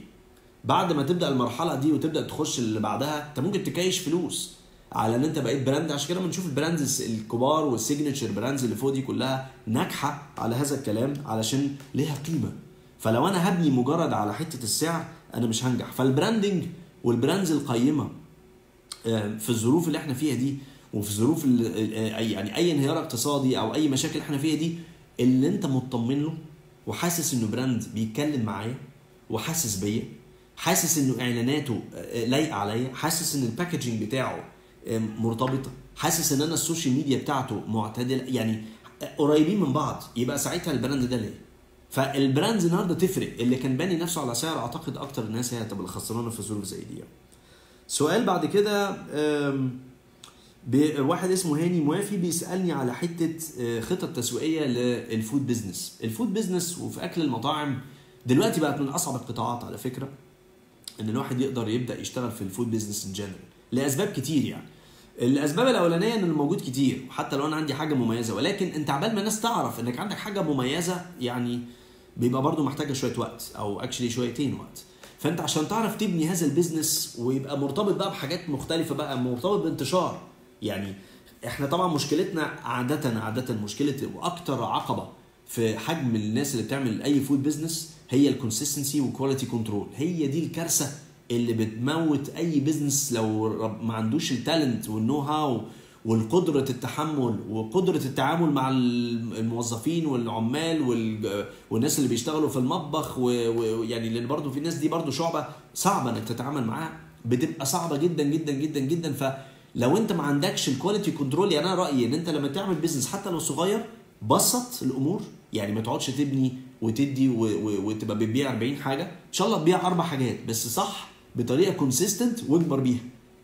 بعد ما تبدأ المرحلة دي وتبدأ تخش اللي بعدها انت ممكن تكيش فلوس على ان انت بقيت brand. عشان كده بنشوف ال brands الكبار وال signature brands اللي فوق دي كلها ناجحة على هذا الكلام علشان ليها قيمة. فلو أنا هبني مجرد على حتة السعر أنا مش هنجح. فال branding وال brands القيمة آه، في الظروف اللي إحنا فيها دي وفي ظروف آه، أي- يعني أي انهيار اقتصادي أو أي مشاكل إحنا فيها دي اللي انت مطمن له وحاسس إنه brand بيتكلم معايا وحاسس بيا حاسس إنه إعلاناته آه، لايقة عليا حاسس إن ال packaging بتاعه آه، مرتبطه حاسس إن أنا ال social media بتاعته معتدلة يعني آه، قريبين من بعض يبقى ساعتها ال brand ده ليه فال brands النهارده تفرق اللي كان باني نفسه على سعر أعتقد أكتر الناس هي هتبقى الخسرانة في ظروف زي دي. سؤال بعد كده واحد اسمه هاني موافي بيسألني على حتة آه، خطط تسويقية لل food business ال food business وفي أكل المطاعم دلوقتي بقت من أصعب القطاعات على فكرة. إن الواحد يقدر يبدأ يشتغل في ال food business in general لأسباب كتير يعني. الأسباب الأولانية إن الموجود كتير حتى لو أنا عندي حاجة مميزة ولكن أنت عبال ما الناس تعرف إنك عندك حاجة مميزة يعني بيبقى برضو محتاجة شوية وقت أو actually شويتين وقت. فأنت عشان تعرف تبني هذا ال business ويبقى مرتبط بقى بحاجات مختلفة بقى مرتبط بانتشار. يعني إحنا طبعا مشكلتنا عاده عاده مشكلة وأكتر عقبة في حجم الناس اللي بتعمل أي فود بزنس هي ال consistency وال quality control هي دي الكارثة اللي بتموت أي business لو ما عندوش ال talent وال know how والقدرة التحمل وقدرة التعامل مع الموظفين والعمال وال- والناس اللي بيشتغلوا في المطبخ ويعني لأن برضو في الناس دي برضو شعبة صعبة إنك تتعامل معاها. بتبقى صعبة جدا جدا جدا جدا. فلو أنت ما عندكش ال quality control يعني أنا رأيي إن أنت لما تعمل business حتى لو صغير بسط الأمور. يعني ما تقعدش تبني وتدي وتبقى بتبيع 40 حاجة. إن شاء الله تبيع أربع حاجات بس صح بطريقة consistent واكبر بيها.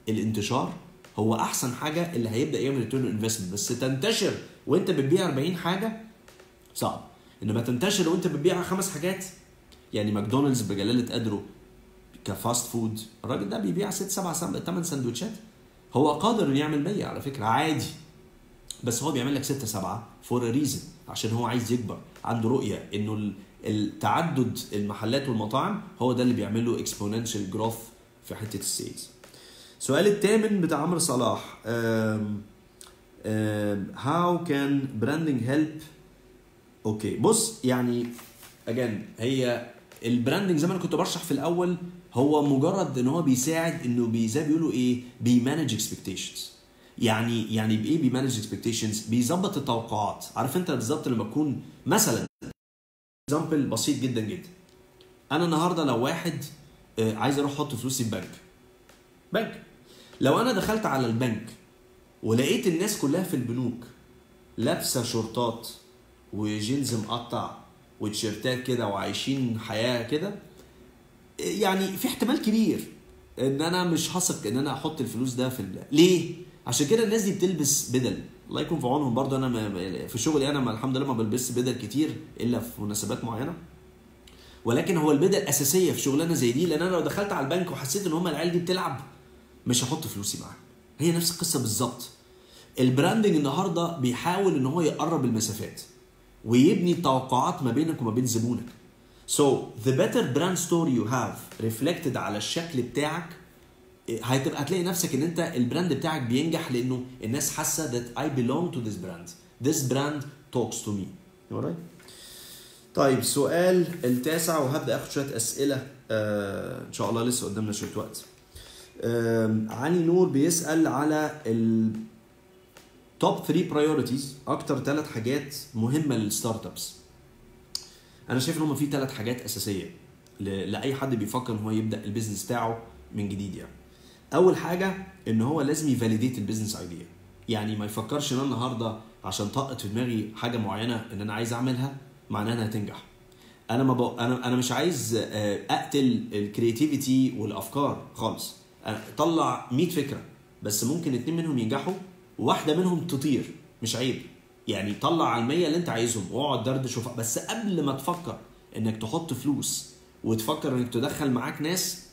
الانتشار هو أحسن حاجة اللي هيبدأ يعمل return investment بس تنتشر وأنت بتبيع 40 حاجة صعب. إنما تنتشر وأنت بتبيع خمس حاجات يعني ماكدونالدز بجلالة قدره ك fast food الراجل ده بيبيع ست سبع ثمان سندوتشات. هو قادر يعمل 100 على فكرة عادي. بس هو بيعمل لك ستة سبعة for a reason عشان هو عايز يكبر عنده رؤية إنه ال- التعدد المحلات والمطاعم هو ده اللي بيعمل له exponential growth في حتة ال sales السؤال الثامن بتاع عمرو صلاح how can branding help okay بص يعني again هي ال branding زي ما أنا كنت برشح في الأول هو مجرد إن هو بيساعد إنه زي بيقولوا إيه بي manage expectations يعني يعني بإيه بي manage expectations بيظبط التوقعات. عارف أنت بالظبط لما تكون مثلا example بسيط جدا جدا. أنا النهارده لو واحد آه، عايز أروح أحط فلوسي في بنك بنك. لو أنا دخلت على البنك ولقيت الناس كلها في البنوك لابسة شورتات وجينز مقطع وتيشيرتات كده وعايشين حياة كده يعني في احتمال كبير إن أنا مش هثق إن أنا أحط الفلوس ده في ال... ليه؟ عشان كده الناس دي بتلبس بدل. الله يكون في عونهم. برضه أنا في شغلي أنا الحمد لله ما بلبسش بدل كتير إلا في مناسبات معينة. ولكن هو البدل أساسية في شغلانة زي دي لأن أنا لو دخلت على البنك وحسيت إن هم العيال دي بتلعب مش هحط فلوسي معاهم. هي نفس القصة بالظبط. ال branding النهارده بيحاول إن هو يقرب المسافات ويبني توقعات ما بينك وما بين زبونك. So the better brand story you have reflected على الشكل بتاعك هتبقى هتلاقي نفسك ان انت ال brand بتاعك بينجح لأنه الناس حاسة that I belong to this brand. This brand talks to me. طيب السؤال التاسع وهبدأ أخد شوية أسئلة آه إن شاء الله لسه قدامنا شوية وقت. علي نور بيسأل على ال top 3 priorities أكتر ثلاث حاجات مهمة لل startups. أنا شايف إن هم في ثلاث حاجات أساسية لأي حد بيفكر إن هو يبدأ ال business بتاعه من جديد يعني. أول حاجة إن هو لازم ي validate ال business idea يعني ما يفكرش إن أنا النهارده عشان طقت في دماغي حاجة معينة إن أنا عايز أعملها معناها إنها تنجح أنا ما بق... أنا أنا مش عايز آه، أقتل ال creativity والأفكار خالص. طلع 100 فكرة بس ممكن اتنين منهم ينجحوا وواحده منهم تطير مش عيب. يعني طلع على المية اللي أنت عايزهم واقعد دردش. بس قبل ما تفكر إنك تحط فلوس وتفكر إنك تدخل معاك ناس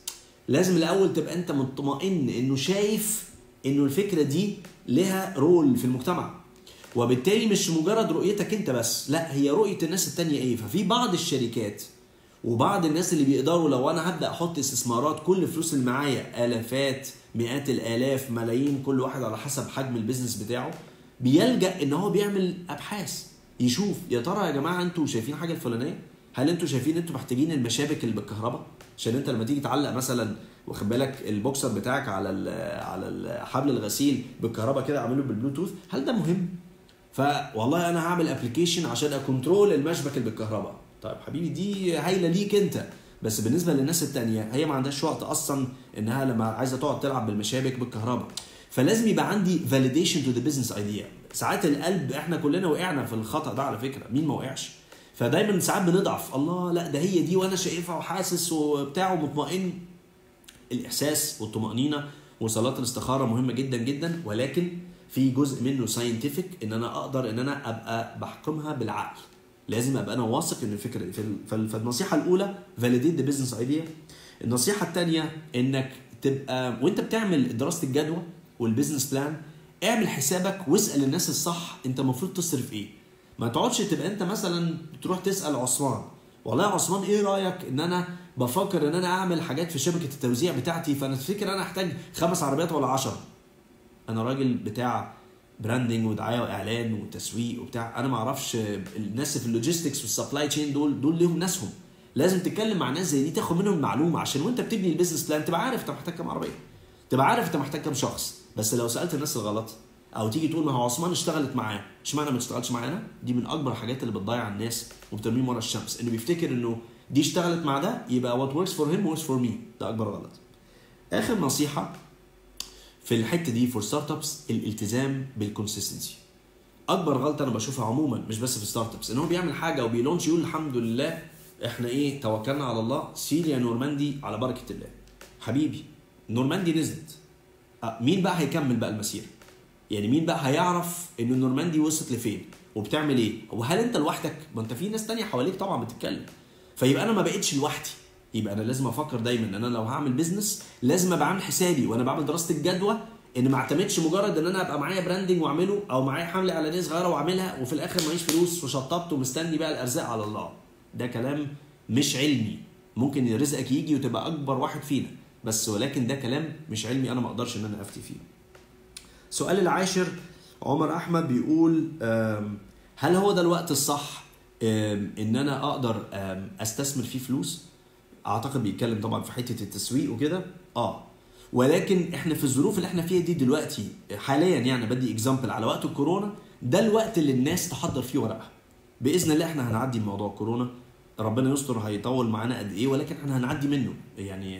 لازم الأول تبقى أنت مطمئن إنه شايف إنه الفكرة دي لها رول في المجتمع. وبالتالي مش مجرد رؤيتك أنت بس لا هي رؤية الناس التانية إيه؟ ففي بعض الشركات وبعض الناس اللي بيقدروا لو أنا هبدأ أحط استثمارات كل الفلوس اللي معايا آلافات مئات الآلاف ملايين كل واحد على حسب حجم ال business بتاعه بيلجأ إن هو بيعمل أبحاث يشوف يا ترى يا جماعة أنتوا شايفين حاجة الفلانية؟ هل أنتوا شايفين أنتوا محتاجين المشابك اللي بالكهرباء؟ عشان انت لما تيجي تعلق مثلا واخد بالك البوكسر بتاعك على ال على حبل الغسيل بالكهرباء كده اعمله بالبلوتوث هل ده مهم؟ فوالله أنا هعمل application عشان ا control المشبك اللي بالكهرباء. طيب حبيبي دي هايلة ليك أنت. بس بالنسبة للناس التانية هي ما عندهاش وقت أصلا إنها لما عايزة تقعد تلعب بالمشابك بالكهرباء. فلازم يبقى عندي validation to the business idea ساعات القلب إحنا كلنا وقعنا في الخطأ ده على فكرة. مين ما وقعش؟ فدايما ساعات بنضعف. الله لا ده هي دي وأنا شايفها وحاسس وبتاع ومطمئن. الإحساس والطمأنينة وصلاة الاستخارة مهمة جدا جدا ولكن في جزء منه scientific إن أنا أقدر إن أنا أبقى بحكمها بالعقل. لازم أبقى أنا واثق إن الفكرة فالنصيحة الأولى validate the business idea النصيحة الثانية إنك تبقى وأنت بتعمل دراسة الجدوى وال business plan اعمل حسابك واسأل الناس الصح أنت المفروض تصرف إيه. ما تقعدش تبقى انت مثلا تروح تسأل عثمان. والله يا عثمان إيه رأيك إن أنا بفكر إن أنا أعمل حاجات في شبكة التوزيع بتاعتي؟ فأنا تفتكر أنا احتاج خمس عربيات ولا عشرة؟ أنا راجل بتاع branding ودعايه وإعلان وتسويق وبتاع. أنا ما أعرفش الناس في ال logistics وال supply chain دول دول ليهم ناسهم. لازم تتكلم مع ناس زي دي تاخد منهم معلومة عشان وأنت بتبني ال business plan تبقى عارف أنت محتاج كام عربية تبقى عارف أنت محتاج كام شخص. بس لو سألت الناس الغلط أو تيجي تقول ما هو عثمان اشتغلت معاه. اشمعنى ما تشتغلش معانا؟ دي من أكبر الحاجات اللي بتضيع الناس وبترميهم ورا الشمس. إنه بيفتكر إنه دي اشتغلت مع ده يبقى what works for him works for me ده أكبر غلط. آخر نصيحة في الحتة دي for startups الالتزام بال consistency أكبر غلطة أنا بشوفها عموما مش بس في startups إن هو بيعمل حاجة وبي launch يقول الحمد لله إحنا إيه توكلنا على الله. سيل يا نورماندي على بركة الله. حبيبي نورماندي نزلت. مين بقى هيكمل بقى المسيرة؟ يعني مين بقى هيعرف إن النورماندي وصلت لفين وبتعمل إيه؟ وهل أنت لوحدك؟ ما أنت في ناس تانية حواليك طبعا بتتكلم. فيبقى أنا ما بقتش لوحدي. يبقى أنا لازم أفكر دايما إن أنا لو هعمل business لازم أبقى عامل حسابي وأنا بعمل دراسة الجدوى إن ما اعتمدش مجرد إن أنا أبقى معايا branding وأعمله أو معايا حملة إعلانية صغيرة وأعملها وفي الآخر معيش فلوس وشطبت ومستني بقى الأرزاق على الله. ده كلام مش علمي. ممكن رزقك يجي وتبقى أكبر واحد فينا. بس ولكن ده كلام مش علمي أنا ما أقدرش إن أنا أفتي فيه. السؤال العاشر عمر أحمد بيقول هل هو ده الوقت الصح إن أنا أقدر أستثمر فيه فلوس؟ أعتقد بيتكلم طبعا في حتة التسويق وكده. آه. ولكن إحنا في الظروف اللي إحنا فيها دي دلوقتي حاليا يعني بدي اكزامبل على وقت الكورونا ده الوقت اللي الناس تحضر فيه ورقها. بإذن الله إحنا هنعدي موضوع كورونا ربنا يستر هيطول معانا قد إيه ولكن إحنا هنعدي منه. يعني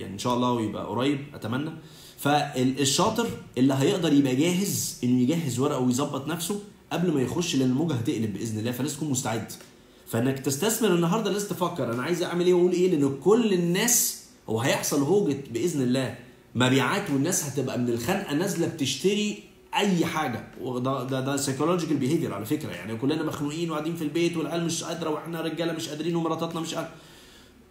يعني إن شاء الله ويبقى قريب أتمنى. فالشاطر اللي هيقدر يبقى جاهز إنه يجهز ورقة ويظبط نفسه قبل ما يخش لأن الموجه هتقلب بإذن الله فلازم تكون مستعد فإنك تستثمر النهارده لازم تفكر أنا عايز أعمل إيه وأقول إيه؟ لأن كل الناس هو هيحصل هوجة بإذن الله مبيعات والناس هتبقى من الخنقة نازلة بتشتري أي حاجة. وده ده ده psychological behavior على فكرة. يعني كلنا مخنوقين وقاعدين في البيت والعيال مش قادرة وإحنا رجالة مش قادرين ومراتاتنا مش قادرة.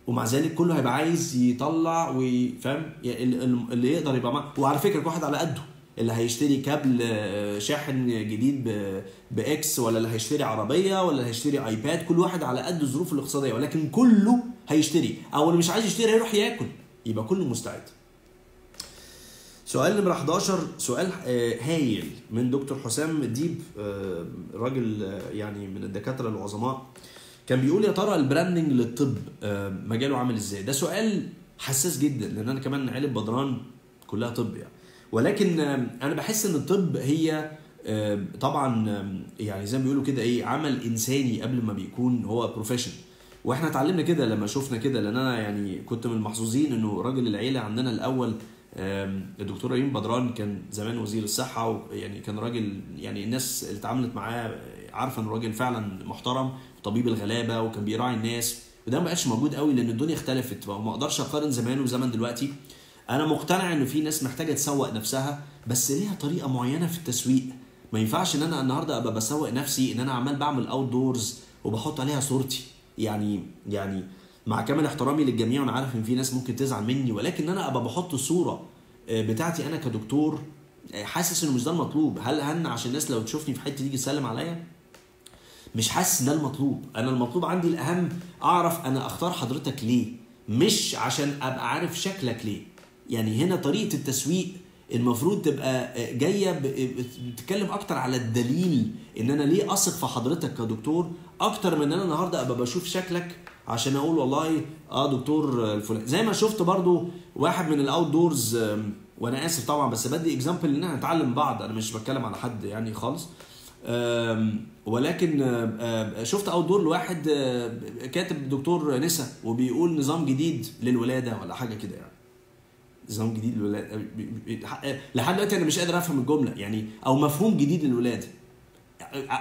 ومع ذلك كله هيبقى عايز يطلع ويفهم اللي يقدر يبقى معاه. وعلى فكرة كل واحد على قده اللي هيشتري كابل شاحن جديد ب X ولا اللي هيشتري عربية ولا اللي هيشتري iPad كل واحد على قد الظروف الاقتصادية. ولكن كله هيشتري. أو اللي مش عايز يشتري هيروح ياكل. يبقى كله مستعد. سؤال نمرة 11 سؤال هايل من دكتور حسام ديب راجل يعني من الدكاترة العظماء. كان بيقول يا ترى ال branding للطب مجاله عامل إزاي؟ ده سؤال حساس جدا لأن أنا كمان عيلة بدران كلها طب يعني. ولكن أنا بحس إن الطب هي طبعا يعني زي ما بيقولوا كده إيه عمل إنساني قبل ما بيكون هو بروفيشن وإحنا اتعلمنا كده لما شفنا كده لأن أنا يعني كنت من المحظوظين إنه راجل العيلة عندنا الأول الدكتور ريم بدران كان زمان وزير الصحة ويعني كان راجل يعني الناس اللي اتعاملت معاه عارفة إنه راجل فعلا محترم. طبيب الغلابة وكان بيراعي الناس وده ما بقاش موجود قوي لأن الدنيا اختلفت وما أقدرش أقارن زمان وزمن دلوقتي. أنا مقتنع إن في ناس محتاجة تسوق نفسها بس ليها طريقة معينة في التسويق. ما ينفعش إن أنا النهارده أبقى بسوق نفسي إن أنا عمال بعمل اوت دورز وبحط عليها صورتي. يعني يعني مع كامل احترامي للجميع وأنا عارف إن في ناس ممكن تزعل مني ولكن أنا أبقى بحط صورة آه، بتاعتي أنا كدكتور آه، حاسس إنه مش ده المطلوب. هل هن عشان الناس لو تشوفني في حتة تيجي تسلم عليا؟ مش حاسس ده المطلوب. أنا المطلوب عندي الأهم أعرف أنا أختار حضرتك ليه مش عشان أبقى عارف شكلك ليه. يعني هنا طريقة التسويق المفروض تبقى جاية بتتكلم أكتر على الدليل إن أنا ليه أثق في حضرتك كدكتور أكتر من إن أنا النهارده أبقى بشوف شكلك عشان أقول والله آه دكتور الفلاني زي ما شفت برضو واحد من ال outdoors وأنا آسف طبعا بس بدي example إن إحنا نتعلم بعض. أنا مش بتكلم على حد يعني خالص. ولكن أم، أم، شفت اوت دور لواحد أم، كاتب دكتور نسا وبيقول نظام جديد للولادة ولا حاجة كده يعني. نظام جديد للولادة لحد دلوقتي أنا مش قادر أفهم الجملة يعني أو مفهوم جديد للولادة.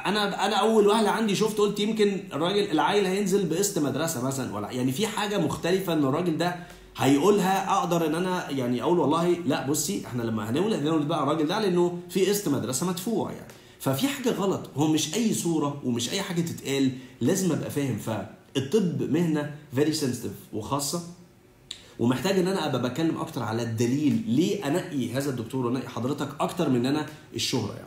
أنا أنا أول وهله عندي شفت قلت يمكن الراجل العيل هينزل بقسط مدرسة مثلا ولا يعني في حاجة مختلفة إن الراجل ده هيقولها أقدر إن أنا يعني أقول والله لا بصي إحنا لما هنولد هنولد بقى الراجل ده لأنه في قسط مدرسة مدفوع يعني. ففي حاجة غلط. هو مش أي صورة ومش أي حاجة تتقال لازم أبقى فاهم. فالطب مهنة very sensitive وخاصة ومحتاج إن أنا أبقى بتكلم أكتر على الدليل ليه أنقي هذا الدكتور وأنقي حضرتك أكتر من إن أنا الشهرة يعني.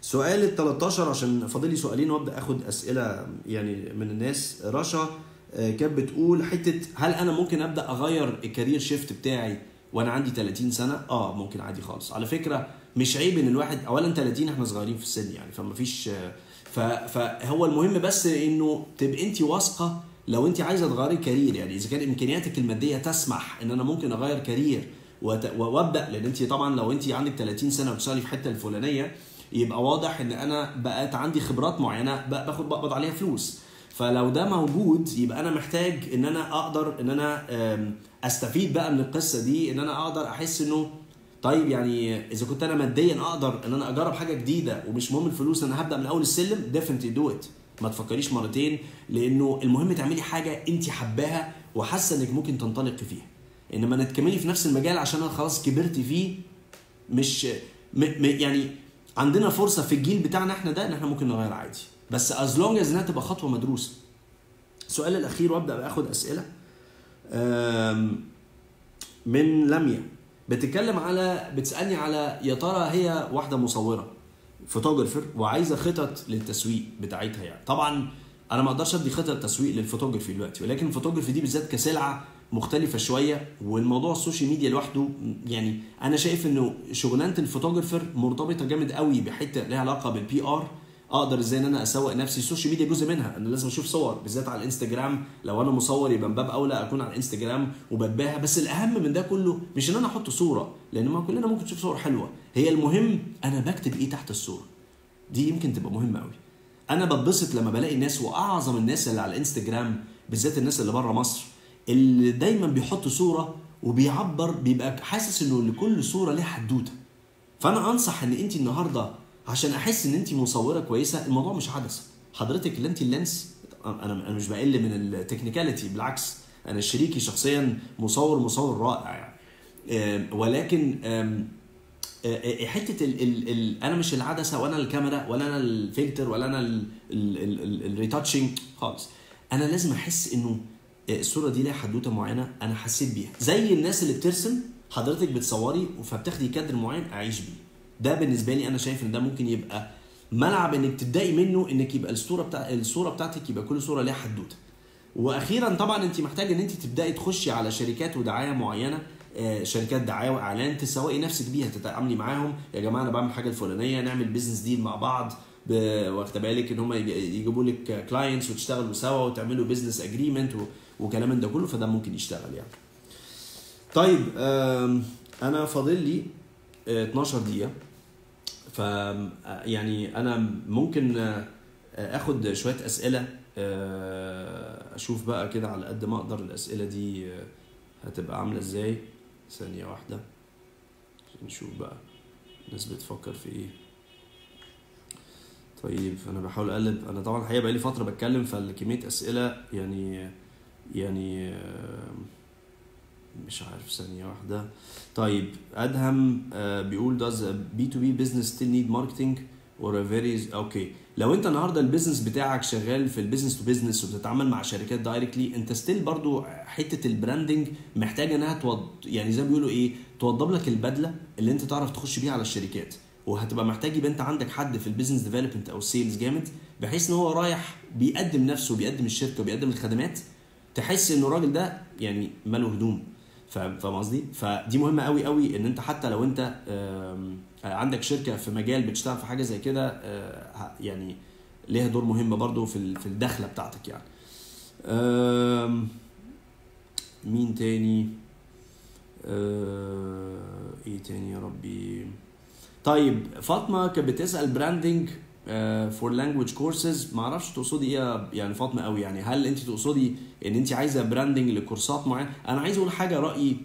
سؤال ال 13 عشان فاضل لي سؤالين وأبدأ أخد أسئلة يعني من الناس. رشا آه، كانت بتقول حتة هل أنا ممكن أبدأ أغير ال career shift بتاعي وأنا عندي 30 سنة؟ آه ممكن عادي خالص. على فكرة مش عيب إن الواحد اولا 30 إحنا صغيرين في السن يعني فما فيش فهو المهم بس إنه تبقى أنت واثقة لو أنت عايزة تغيري career يعني. إذا كان إمكانياتك المادية تسمح إن أنا ممكن أغير career وأبدأ لأن أنت طبعا لو أنت عندك 30 سنة وبتشتغلي في الحته الفلانية يبقى واضح إن أنا بقت عندي خبرات معينة باخد بقبض عليها فلوس. فلو ده موجود يبقى أنا محتاج إن أنا أقدر إن أنا أستفيد بقى من القصة دي إن أنا أقدر أحس إنه طيب يعني إذا كنت أنا ماديا أقدر إن أنا أجرب حاجة جديدة ومش مهم الفلوس أنا هبدأ من أول السلم definitely do it ما تفكريش مرتين لأنه المهم تعملي حاجة انت حباها وحاسة إنك ممكن تنطلقي فيها. إنما إنك تكملي في نفس المجال عشان أنا خلاص كبرت فيه مش م م يعني عندنا فرصة في الجيل بتاعنا إحنا ده إن إحنا ممكن نغير عادي. بس as long as إنها تبقى خطوة مدروسة. السؤال الأخير وأبدأ اخد أسئلة. من لميا. بتتكلم على بتسألني على يا ترى هي واحدة مصورة photographer وعايزة خطط للتسويق بتاعتها يعني. طبعا أنا ما أقدرش أدي خطط تسويق للفوتوجرافي دلوقتي ولكن الفوتوجرافي دي بالذات كسلعة مختلفة شوية والموضوع ال social media لوحده يعني أنا شايف إنه شغلانة ال photographer مرتبطة جامد قوي بحتة ليها علاقة بال PR أقدر إزاي ان أنا اسوق نفسي. السوشيال ميديا جزء منها. أنا لازم أشوف صور بالذات على الانستجرام. لو أنا مصور يبقى من باب اولى اكون على الانستجرام وبتباهى. بس الاهم من ده كله مش ان أنا أحط صورة لأن ما كلنا ممكن نشوف صور حلوة. هي المهم أنا بكتب إيه تحت الصورة. دي يمكن تبقى مهمة قوي أنا بتبسط لما بلاقي ناس واعظم الناس اللي على الانستجرام بالذات الناس اللي بره مصر اللي دايما بيحط صورة وبيعبر بيبقى حاسس إنه لكل صورة ليها حدوتة. فأنا أنصح إن انت النهارده عشان أحس إن انت مصورة كويسة الموضوع مش عدسة. حضرتك اللي انت ال lens أنا أنا مش بقل من ال technicality بالعكس أنا شريكي شخصيا مصور مصور رائع يعني. ولكن حتة ال ال ال أنا مش العدسة ولا الكاميرا ولا أنا الفلتر ولا أنا ال retouching خالص. أنا لازم أحس إنه الصورة دي ليها حدوتة معينة أنا حسيت بيها. زي الناس اللي بترسم حضرتك بتصوري فبتاخدي كادر معين أعيش بيه. ده بالنسبة لي أنا شايف إن ده ممكن يبقى ملعب إنك تبداي منه إنك يبقى الصورة بتاع الصورة بتاعتك يبقى كل صورة ليها حدوتة وأخيرا طبعا أنت محتاجه إن أنت تبدأي تخشي على شركات ودعاية معينة آه، شركات دعاية وإعلان تسوقي نفسك بيها تتعاملي معاهم يا جماعة أنا بعمل حاجة الفلانية نعمل business deal مع بعض واخدة بالك إن هم يج- يجيبوا لك clients وتشتغلوا سوا وتعملوا business agreement وكلام من ده كله فده ممكن يشتغل يعني. طيب أنا فاضل لي 12 دقيقة. ف يعني أنا ممكن آخد شوية أسئلة آه، أشوف بقى كده على قد ما أقدر الأسئلة دي آه، هتبقى عاملة إزاي. ثانية واحدة. نشوف بقى الناس بتفكر في إيه. طيب أنا بحاول أقلب. أنا طبعا الحقيقة بقالي فترة بتكلم فكميه أسئلة يعني يعني آه، مش عارف. ثانية واحدة. طيب أدهم آه، بيقول does a B2B business still need marketing or a very okay لو أنت النهارده ال business بتاعك شغال في ال business to business وبتتعامل مع شركات directly أنت still برضو حتة ال branding محتاجة إنها توض يعني زي ما بيقولوا إيه توضب لك البدلة اللي أنت تعرف تخش بيها على الشركات. وهتبقى محتاج يبقى أنت عندك حد في ال business development أو ال sales جامد بحيث إن هو رايح بيقدم نفسه وبيقدم الشركة وبيقدم الخدمات تحس إن الراجل ده يعني ماله هدوم. فاهم قصدي؟ فدي مهمة قوي قوي إن أنت حتى لو أنت عندك شركة في مجال بتشتغل في حاجة زي كده آه، يعني ليها دور مهم برضو في في الدخلة بتاعتك يعني. مين تاني؟ آه، إيه تاني يا ربي؟ طيب فاطمة كانت بتسأل branding for language courses ما أعرفش تقصدي إيه يعني فاطمة قوي يعني هل أنت تقصدي إن أنت عايزة branding لكورسات معينة؟ أنا عايز أقول حاجة رأيي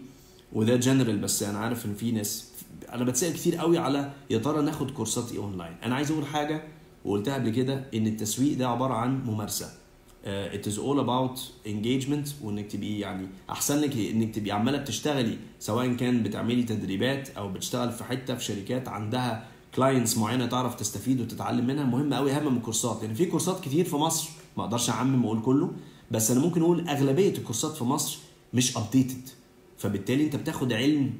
وده جنرال بس أنا عارف إن في ناس أنا بتسأل كتير قوي على يا ترى ناخد كورسات إيه اونلاين أنا عايز أقول حاجة وقلتها قبل كده إن التسويق ده عبارة عن ممارسة. it is all about engagement وإنك تبقي يعني أحسن لك إنك تبقي عمالة بتشتغلي سواء كان بتعملي تدريبات أو بتشتغل في حتة في شركات عندها clients معينة تعرف تستفيد وتتعلم منها مهم قوي أهم من الكورسات. لأن في كورسات كتير في مصر ما أقدرش أعمم وأقول كله بس أنا ممكن أقول أغلبية الكورسات في مصر مش updated فبالتالي أنت بتاخد علم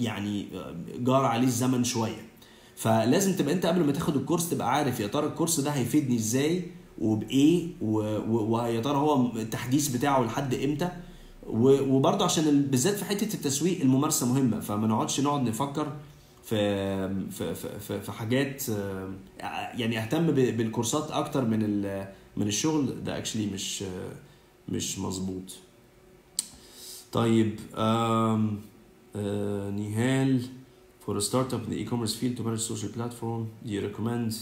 يعني جار عليه الزمن شوية. فلازم تبقى أنت قبل ما تاخد الكورس تبقى عارف يا ترى الكورس ده هيفيدني إزاي وبايه ويا ترى هو التحديث بتاعه لحد إمتى؟ وبرضه عشان ال- بالذات في حتة التسويق الممارسة مهمة فما نقعدش نقعد نفكر في في في, في, حاجات آه، يعني اهتم بالكورسات أكتر من من الشغل. ده actually مش آه، مش مظبوط. طيب um, uh, نهال for a startup in the e-commerce field to manage social platform do you recommend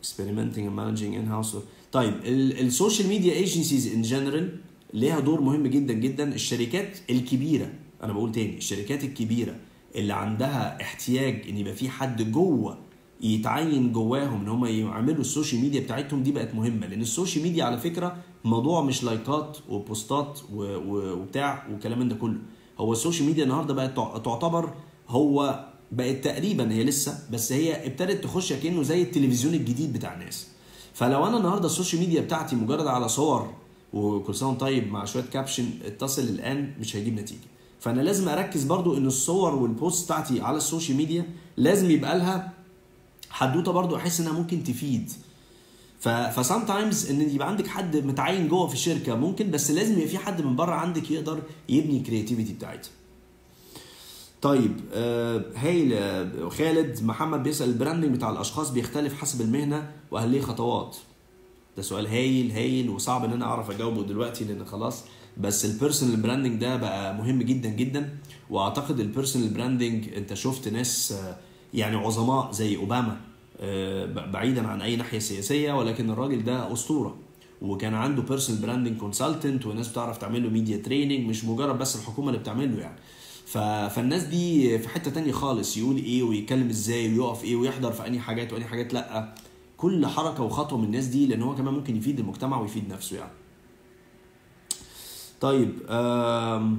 experimenting and managing in-house? طيب ال social media agencies in general ليها دور مهم جدا جدا. الشركات الكبيرة أنا بقول تاني الشركات الكبيرة اللي عندها احتياج إن يبقى في حد جوه يتعين جواهم إن هم يعملوا ال social media بتاعتهم دي بقت مهمة. لأن ال social media على فكرة موضوع مش لايكات وبوستات وبتاع وكلام من ده كله. هو ال social media النهارده بقت تع- تعتبر هو بقت تقريبا هي لسه بس هي ابتدت تخش كأنه زي التلفزيون الجديد بتاع الناس. فلو أنا النهارده ال social media بتاعتي مجرد على صور وكل سنة طيب مع شوية caption اتصل الآن مش هيجيب نتيجة. فأنا لازم أركز برضو إن الصور والبوست بتاعتي على ال social media لازم يبقى لها حدوتة برضو أحس إنها ممكن تفيد. ف ف sometimes إن يبقى عندك حد متعين جوه في الشركة ممكن بس لازم يبقى في حد من بره عندك يقدر يبني ال creativity بتاعتها. طيب آه هايل آه، خالد محمد بيسأل ال branding بتاع الأشخاص بيختلف حسب المهنة وهل ليه خطوات؟ ده سؤال هايل هايل وصعب إن أنا أعرف أجاوبه دلوقتي لأن خلاص بس ال personal branding ده بقى مهم جدا جدا وأعتقد ال personal branding أنت شفت ناس آه، يعني عظماء زي أوباما آه، بعيدا عن أي ناحية سياسية ولكن الراجل ده أسطورة. وكان عنده personal branding consultant وناس بتعرف تعمل له media training مش مجرد بس الحكومة اللي بتعمل له يعني. فالناس دي في حتة تانية خالص يقول إيه ويتكلم إزاي ويقف إيه ويحضر في أنهي حاجات وأنهي حاجات لأ. كل حركة وخطوة من الناس دي لأن هو كمان ممكن يفيد المجتمع ويفيد نفسه يعني. طيب آه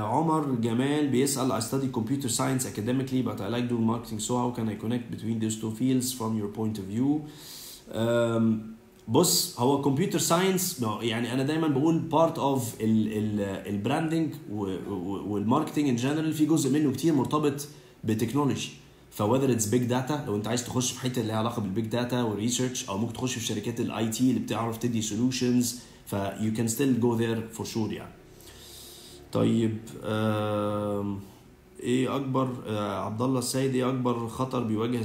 عمر جمال بيسأل I study computer science academically but I like doing marketing so how can I connect between these two fields from your point of view? بص هو computer science يعني أنا دايما بقول part of ال branding وال marketing in general في جزء منه كتير مرتبط ب technology whether it's big data لو أنت عايز تخش في حتة اللي ليها علاقة بال big data وال research أو ممكن تخش في شركات ال IT اللي بتعرف تدي solutions ف you can still go there for sure يعني طيب آم، إيه أكبر آه، عبد الله السيد إيه أكبر خطر بيواجه